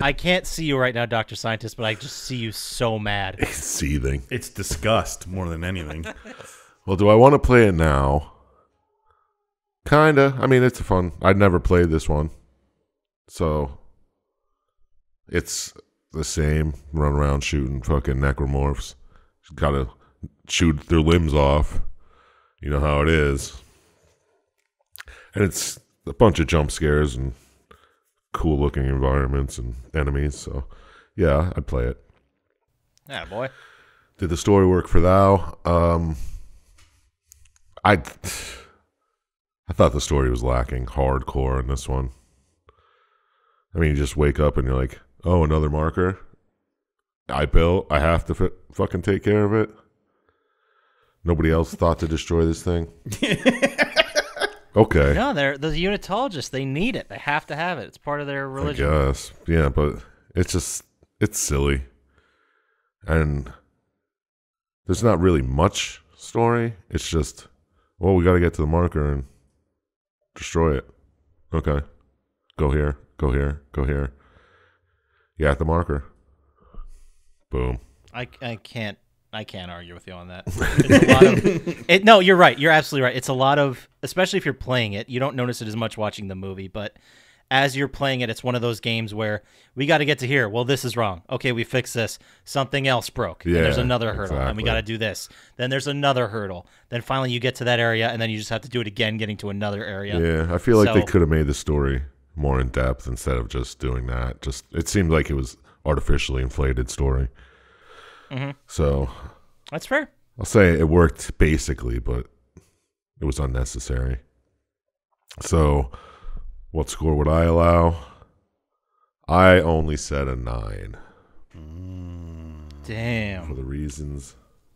I can't see you right now, Doctor Syintist, but I just see you so mad. He's seething. It's disgust more than anything. Well, do I want to play it now? Kinda. I mean, it's fun. I'd never played this one, so it's the same. Run around shooting fucking necromorphs. Got to shoot their limbs off. You know how it is. And it's a bunch of jump scares and cool looking environments and enemies. So, yeah, I'd play it. Yeah, boy. Did the story work for thou? Um, I I thought the story was lacking hardcore in this one. I mean, you just wake up and you're like, oh, another marker. I built. I have to f- fucking take care of it. Nobody else thought to destroy this thing. okay, No, they're the unitologists. They need it. They have to have it. It's part of their I religion. guess. Yeah, but it's just it's silly, and there's not really much story. It's just, well, we got to get to the marker and destroy it. Okay, go here, go here, go here. Yeah, at the marker. Boom. I, I can't I can't argue with you on that. It's a lot of it, no, you're right. You're absolutely right. It's a lot of especially if you're playing it. You don't notice it as much watching the movie, but as you're playing it, it's one of those games where we got to get to here. Well, this is wrong. Okay, we fix this. Something else broke. and there's another hurdle, and we got to do this. Then there's another hurdle. Then finally you get to that area, and then you just have to do it again, getting to another area. Yeah, I feel like they could have made the story more in depth instead of just doing that. Just it seemed like it was artificially inflated story. Mhm. So That's fair. I'll say it worked basically, but it was unnecessary. So, what score would I allow? I only set a nine Damn. for the reasons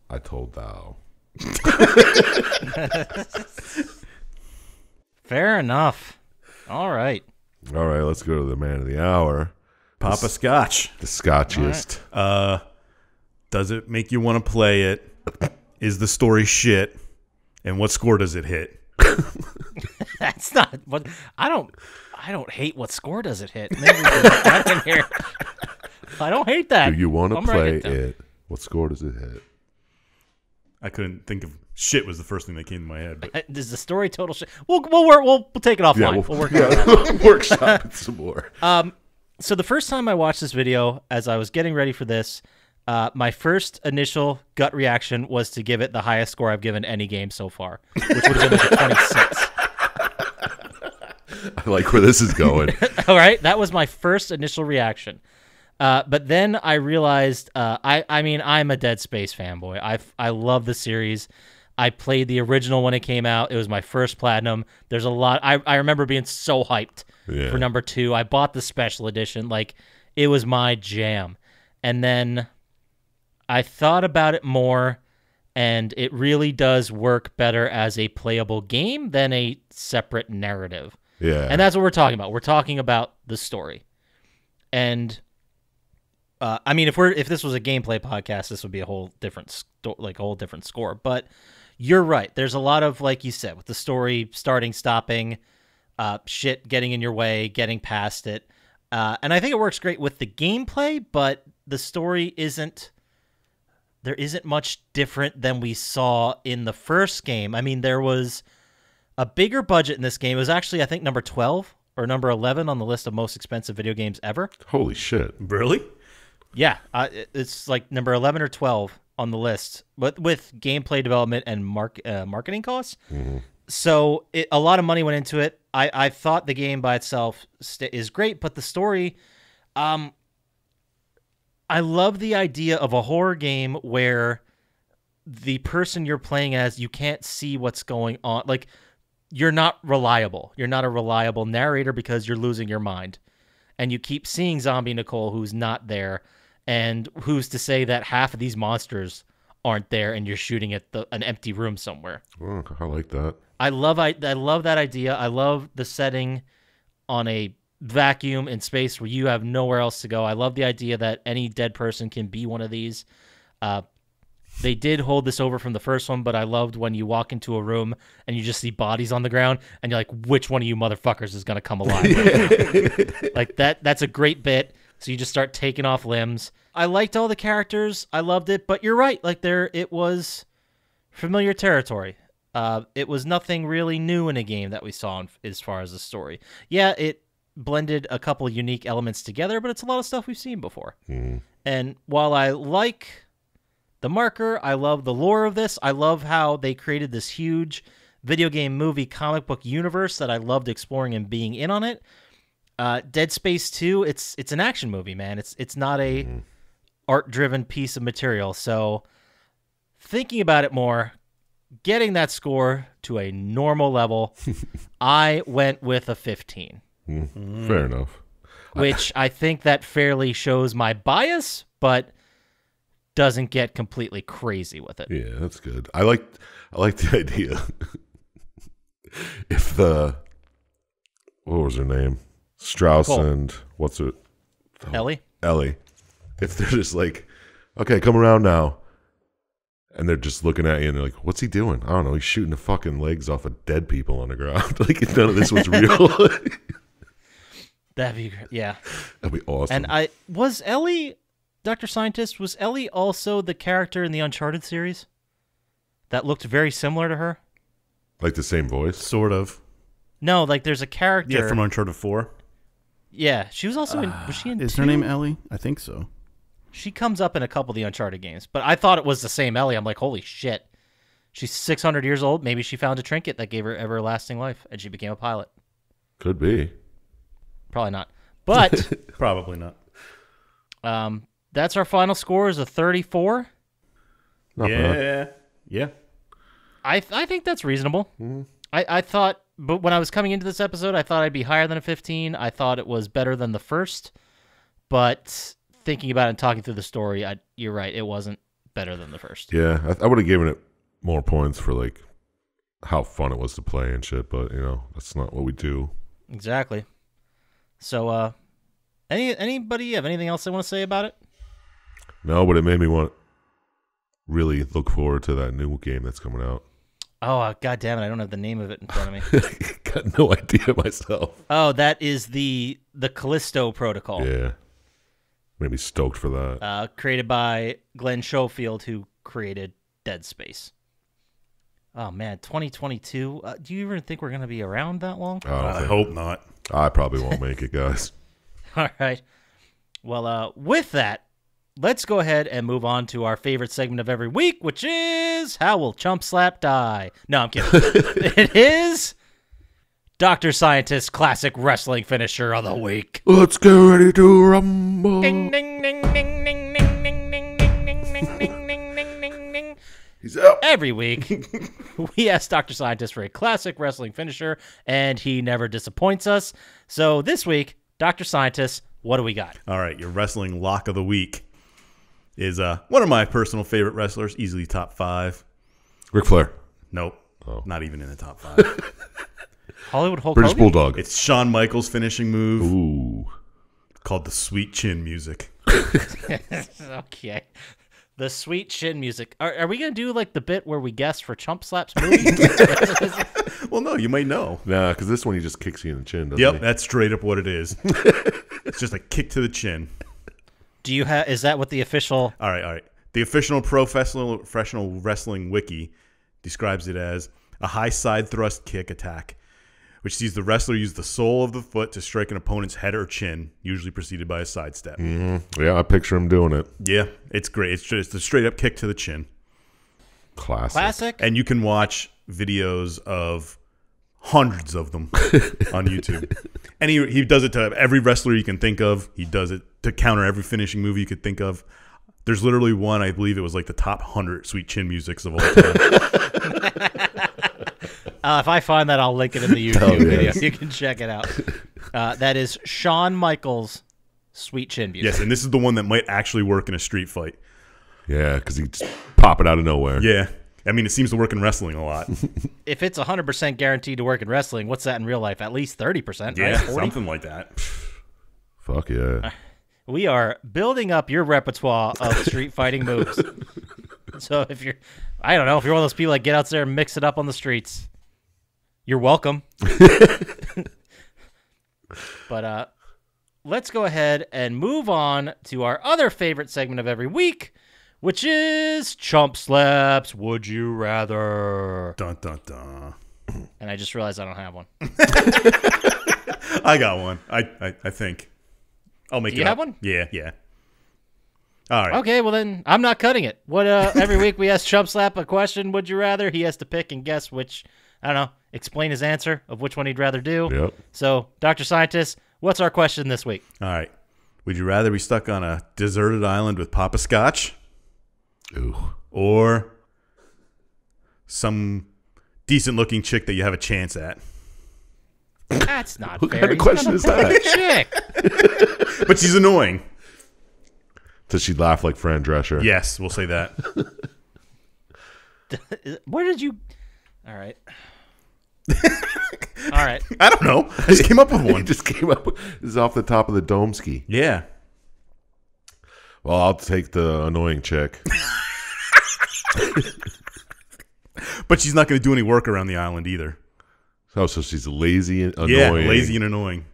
I told thou. Fair enough. All right. All right, let's go to the man of the hour, Poppascotch. the Scotchiest. Uh, does it make you want to play it? Is the story shit? And what score does it hit? That's not what I don't. I don't hate what score does it hit. Maybe we can put that in here. I don't hate that. Do you want to play it it? What score does it hit? I couldn't think of shit was the first thing that came to my head. But Is the story total shit? We'll we'll work. We'll, we'll take it offline. Yeah, we'll, we'll, work yeah, on that. workshop it some more. Um, so the first time I watched this video, as I was getting ready for this, uh, my first initial gut reaction was to give it the highest score I've given any game so far, which would have been like a 26. I like where this is going. All right, that was my first initial reaction. Uh, but then I realized, uh, I I mean, I'm a Dead Space fanboy. I I love the series. I played the original when it came out. It was my first platinum. There's a lot. I I remember being so hyped Yeah. for number two. I bought the special edition. Like it was my jam. And then I thought about it more, and it really does work better as a playable game than a separate narrative. Yeah. And that's what we're talking about. We're talking about the story. And uh, I mean, if we're if this was a gameplay podcast, this would be a whole different sto- like a whole different score. But you're right. There's a lot of like you said with the story starting, stopping, uh, shit getting in your way, getting past it. Uh, and I think it works great with the gameplay, but the story isn't. There isn't much different than we saw in the first game. I mean, there was a bigger budget in this game. It was actually, I think, number 12 or number 11 on the list of most expensive video games ever. Holy shit. really, Yeah, uh, it's like number 11 or 12 on the list, but with gameplay development and mark, uh, marketing costs. So it, a lot of money went into it. I, I thought the game by itself st- is great, but the story, um, I love the idea of a horror game where the person you're playing as you can't see what's going on. Like you're not reliable. You're not a reliable narrator because you're losing your mind, and you keep seeing Zombie Nicole who's not there, and who's to say that half of these monsters aren't there, and you're shooting at the, an empty room somewhere. Oh, I like that. I love I, I love that idea. I love the setting on a vacuum in space where you have nowhere else to go. I love the idea that any dead person can be one of these. Uh, they did hold this over from the first one, but I loved when you walk into a room and you just see bodies on the ground and you're like, which one of you motherfuckers is gonna come alive? like that that's a great bit. So you just start taking off limbs. I liked all the characters. I loved it, but you're right. Like there, it was familiar territory. Uh, it was nothing really new in a game that we saw in, as far as the story. Yeah, it blended a couple unique elements together, but it's a lot of stuff we've seen before. And while I like the marker, I love the lore of this. I love how they created this huge video game, movie, comic book universe that I loved exploring and being in on it. Uh, Dead Space Two, it's it's an action movie, man. It's it's not a art driven piece of material. So thinking about it more, getting that score to a normal level, I went with a 15 Mm, fair enough. which I think that fairly shows my bias, but doesn't get completely crazy with it. Yeah, that's good. I like I like the idea. if the what was her name? Stross Nicole. and what's it? Ellie? Ellie. If they're just like, okay, come around now. And they're just looking at you and they're like, what's he doing? I don't know. He's shooting the fucking legs off of dead people on the ground. like none of this was real. That'd be great. Yeah. That'd be awesome. And I was Ellie Dr. Syintist, was Ellie also the character in the Uncharted series? That looked very similar to her? like the same voice. Sort of. No, like there's a character. Yeah, from Uncharted 4. Yeah, she was also in. Ah, was she in? Is two? her name Ellie? I think so. She comes up in a couple of the Uncharted games, but I thought it was the same Ellie. I'm like, holy shit. She's 600 years old. Maybe she found a trinket that gave her everlasting life, and she became a pilot. Could be. Probably not. But Probably not. um, that's our final score is a 34. Not yeah. bad. Yeah. I I think that's reasonable. I I thought, but when I was coming into this episode, I thought I'd be higher than a 15. I thought it was better than the first, but thinking about it and talking through the story, I you're right, it wasn't better than the first. Yeah, I, I would have given it more points for like how fun it was to play and shit, but you know that's not what we do. Exactly. So, uh, any anybody have anything else they want to say about it? No, but it made me want really look forward to that new game that's coming out. Oh, uh, god damn it! I don't have the name of it in front of me. Got no idea myself. oh, that is the the Callisto Protocol, Yeah, made me stoked for that. uh, created by Glenn Schofield, who created Dead Space. Oh man, 2022. Uh, do you even think we're gonna be around that long? I, I hope not. I probably won't make it, guys. All right. Well, uh, with that, let's go ahead and move on to our favorite segment of every week, which is How Will Chump Slap Die? No, I'm kidding. it is Dr. Syintist Classic Wrestling Finisher of the Week. Let's get ready to rumble. Ding, ding, ding, ding, ding, He's out. Every week, we ask Dr. Syintist for a classic wrestling finisher, and he never disappoints us. So this week, Dr. Syintist, what do we got? All right, your wrestling lock of the week is uh, one of my personal favorite wrestlers, easily top five. Ric Flair, Nope, Oh. not even in the top five. Hollywood Hulk British Hogan? Bulldog. it's Shawn Michaels' finishing move Ooh, called the Sweet Chin Music. okay. The sweet chin music. Are, are we gonna do like the bit where we guess for Chump Slaps movie? Well, no, you might know. nah, because this one he just kicks you in the chin. Doesn't Yep, he? that's straight up what it is. it's just a kick to the chin. do you have? Is that what the official? All right, all right. The official professional professional wrestling wiki describes it as a high side thrust kick attack, which sees the wrestler use the sole of the foot to strike an opponent's head or chin, usually preceded by a sidestep. Mm-hmm. Yeah, I picture him doing it. Yeah, it's great. It's just a straight up kick to the chin, Classic. Classic. and you can watch videos of hundreds of them on YouTube. And he he does it to every wrestler you can think of. He does it to counter every finishing move you could think of. There's literally one, I believe it was like the top hundred sweet chin musics of all time. Uh, if I find that, I'll link it in the YouTube Hell video. yes. You can check it out. Uh, that is Shawn Michaels' sweet chin music. yes, and this is the one that might actually work in a street fight. Yeah, because he just pop it out of nowhere. Yeah. I mean, it seems to work in wrestling a lot. If it's 100% guaranteed to work in wrestling, what's that in real life? At least 30%, Yeah, right? 40? something like that. Fuck yeah. We are building up your repertoire of street fighting moves. So if you're, I don't know, if you're one of those people that get out there and mix it up on the streets, you're welcome. but uh, let's go ahead and move on to our other favorite segment of every week, which is Chump Slaps Would You Rather. Dun dun dun. And I just realized I don't have one. I got one. I I, I think. I'll make Do it. you up. have one? Yeah, yeah. All right. Okay, well then I'm not cutting it. What uh every week we ask Chump Slap a question, would you rather? He has to pick and guess which I don't know, explain his answer of which one he'd rather do. Yep. So, Dr. Syintist, what's our question this week? All right. Would you rather be stuck on a deserted island with Poppascotch Ooh. or some decent looking chick that you have a chance at? That's not What fair. kind of question is that? Chick. But she's annoying. Does she laugh like Fran Drescher? Yes, we'll say that. Where did you All right. All right. I don't know. I just came up with one. just came up. with- This is off the top of the dome ski. Yeah. Well, I'll take the annoying chick. But she's not going to do any work around the island either. Oh, so she's lazy and Yeah, annoying. lazy and annoying.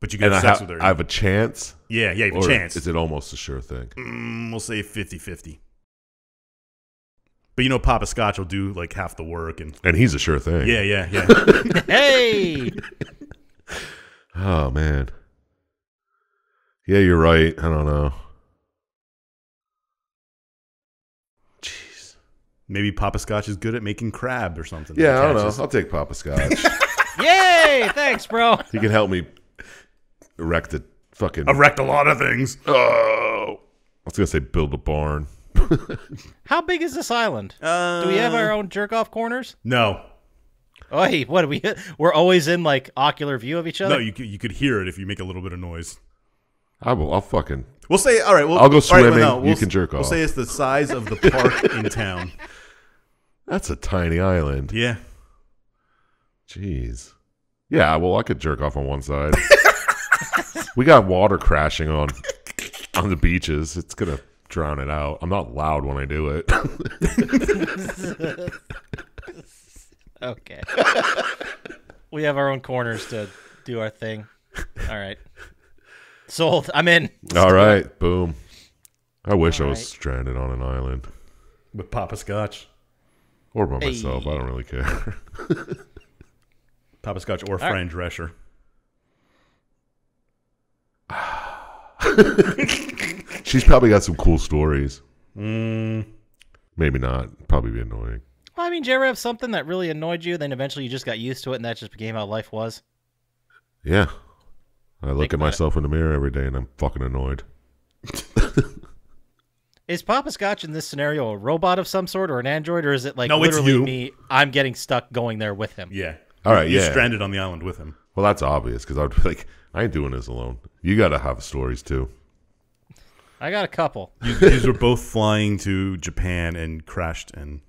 But you and get I, sex ha- with her. I have a chance. yeah, yeah, you have Or a chance. is it almost a sure thing? Mm, we'll say 50 50. But you know, Poppascotch will do like half the work. And And he's a sure thing. yeah, yeah, yeah. Hey. Oh man. Yeah, you're right. I don't know. Jeez. Maybe Poppascotch is good at making crab or something. Yeah, I don't know. I'll take Papa Scotch. Yay! Thanks, bro. he can help me erect a fucking. I've wrecked a lot of things. oh, I was gonna say build a barn. How big is this island? Uh, Do we have our own jerk off corners? No. Oh, hey, what do we? We're always in like ocular view of each other. No, you, could- you could hear it if you make a little bit of noise. I will. I'll fucking. We'll say, all right, we'll, I'll go all right, well, swimming, no, you we'll can s- jerk We'll off. say it's the size of the park in town. That's a tiny island. Yeah. Jeez. Yeah. Well, I could jerk off on one side. we got water crashing on on the beaches. It's gonna drown it out. I'm not loud when I do it. Okay. we have our own corners to do our thing. All right. Sold. I'm in. All right. Boom. I wish I was right. stranded on an island With Poppascotch. or by myself. I don't really care. Poppascotch or right. Fran Drescher. She's probably got some cool stories. Mm, Maybe not. Probably be annoying. Well, I mean, did you ever have something that really annoyed you, then eventually you just got used to it, and that just became how life was? Yeah. I look Think at about it. myself in the mirror every day and I'm fucking annoyed. Is Poppascotch in this scenario a robot of some sort or an android, or is it like No, it's literally you. me? I'm getting stuck going there with him. yeah. All right, You're yeah. stranded on the island with him. Well, that's obvious because I would be like, I ain't doing this alone. You got to have stories too. I got a couple. You, these were both flying to Japan and crashed, and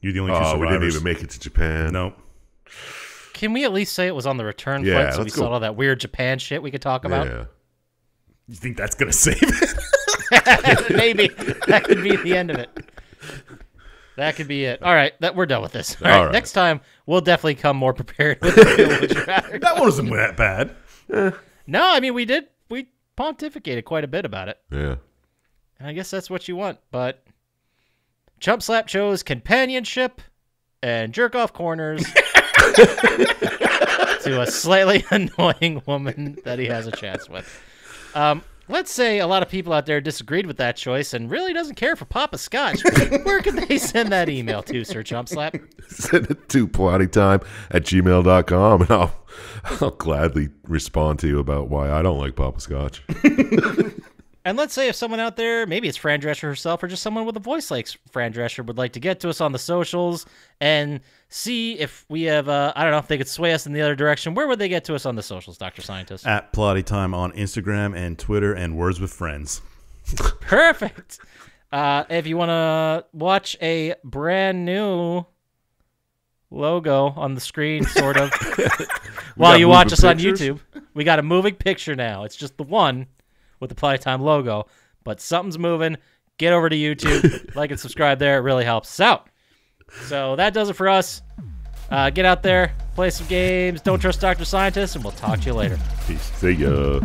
you're the only two Oh, we survivors. didn't even make it to Japan. No. Can we at least say it was on the return Yeah, flight so we let's saw all that weird Japan shit we could talk about? Yeah. You think that's going to save it? Maybe that could be the end of it. That could be it. All right, that we're done with this. All right, All right. next time we'll definitely come more prepared with the Would that one wasn't that bad. No, I mean we did we pontificated quite a bit about it, Yeah. And I guess that's what you want. But Chump Slap chose companionship and jerk off corners to a slightly annoying woman that he has a chance with. Um, let's say a lot of people out there disagreed with that choice and really doesn't care for Poppascotch. Where can they send that email to, Sir Chump Slap? Send it to plottytime at gmail.com and I'll, I'll gladly respond to you about why I don't like Poppascotch. And let's say if someone out there, maybe it's Fran Drescher herself or just someone with a voice like Fran Drescher, would like to get to us on the socials and see if we have, uh, I don't know, if they could sway us in the other direction, where would they get to us on the socials, Dr. Syintist? At Plotty Time on Instagram and Twitter and Words with Friends. Perfect. Uh, if you want to watch a brand new logo on the screen, sort of, while you watch us on? YouTube, we got a moving picture now. It's just the one with the Plotty Time logo, but something's moving. Get over to YouTube, like and subscribe there. It really helps us out. So that does it for us. Uh, get out there, play some games. Don't trust Dr. Syintist, and we'll talk to you later. Peace. See ya.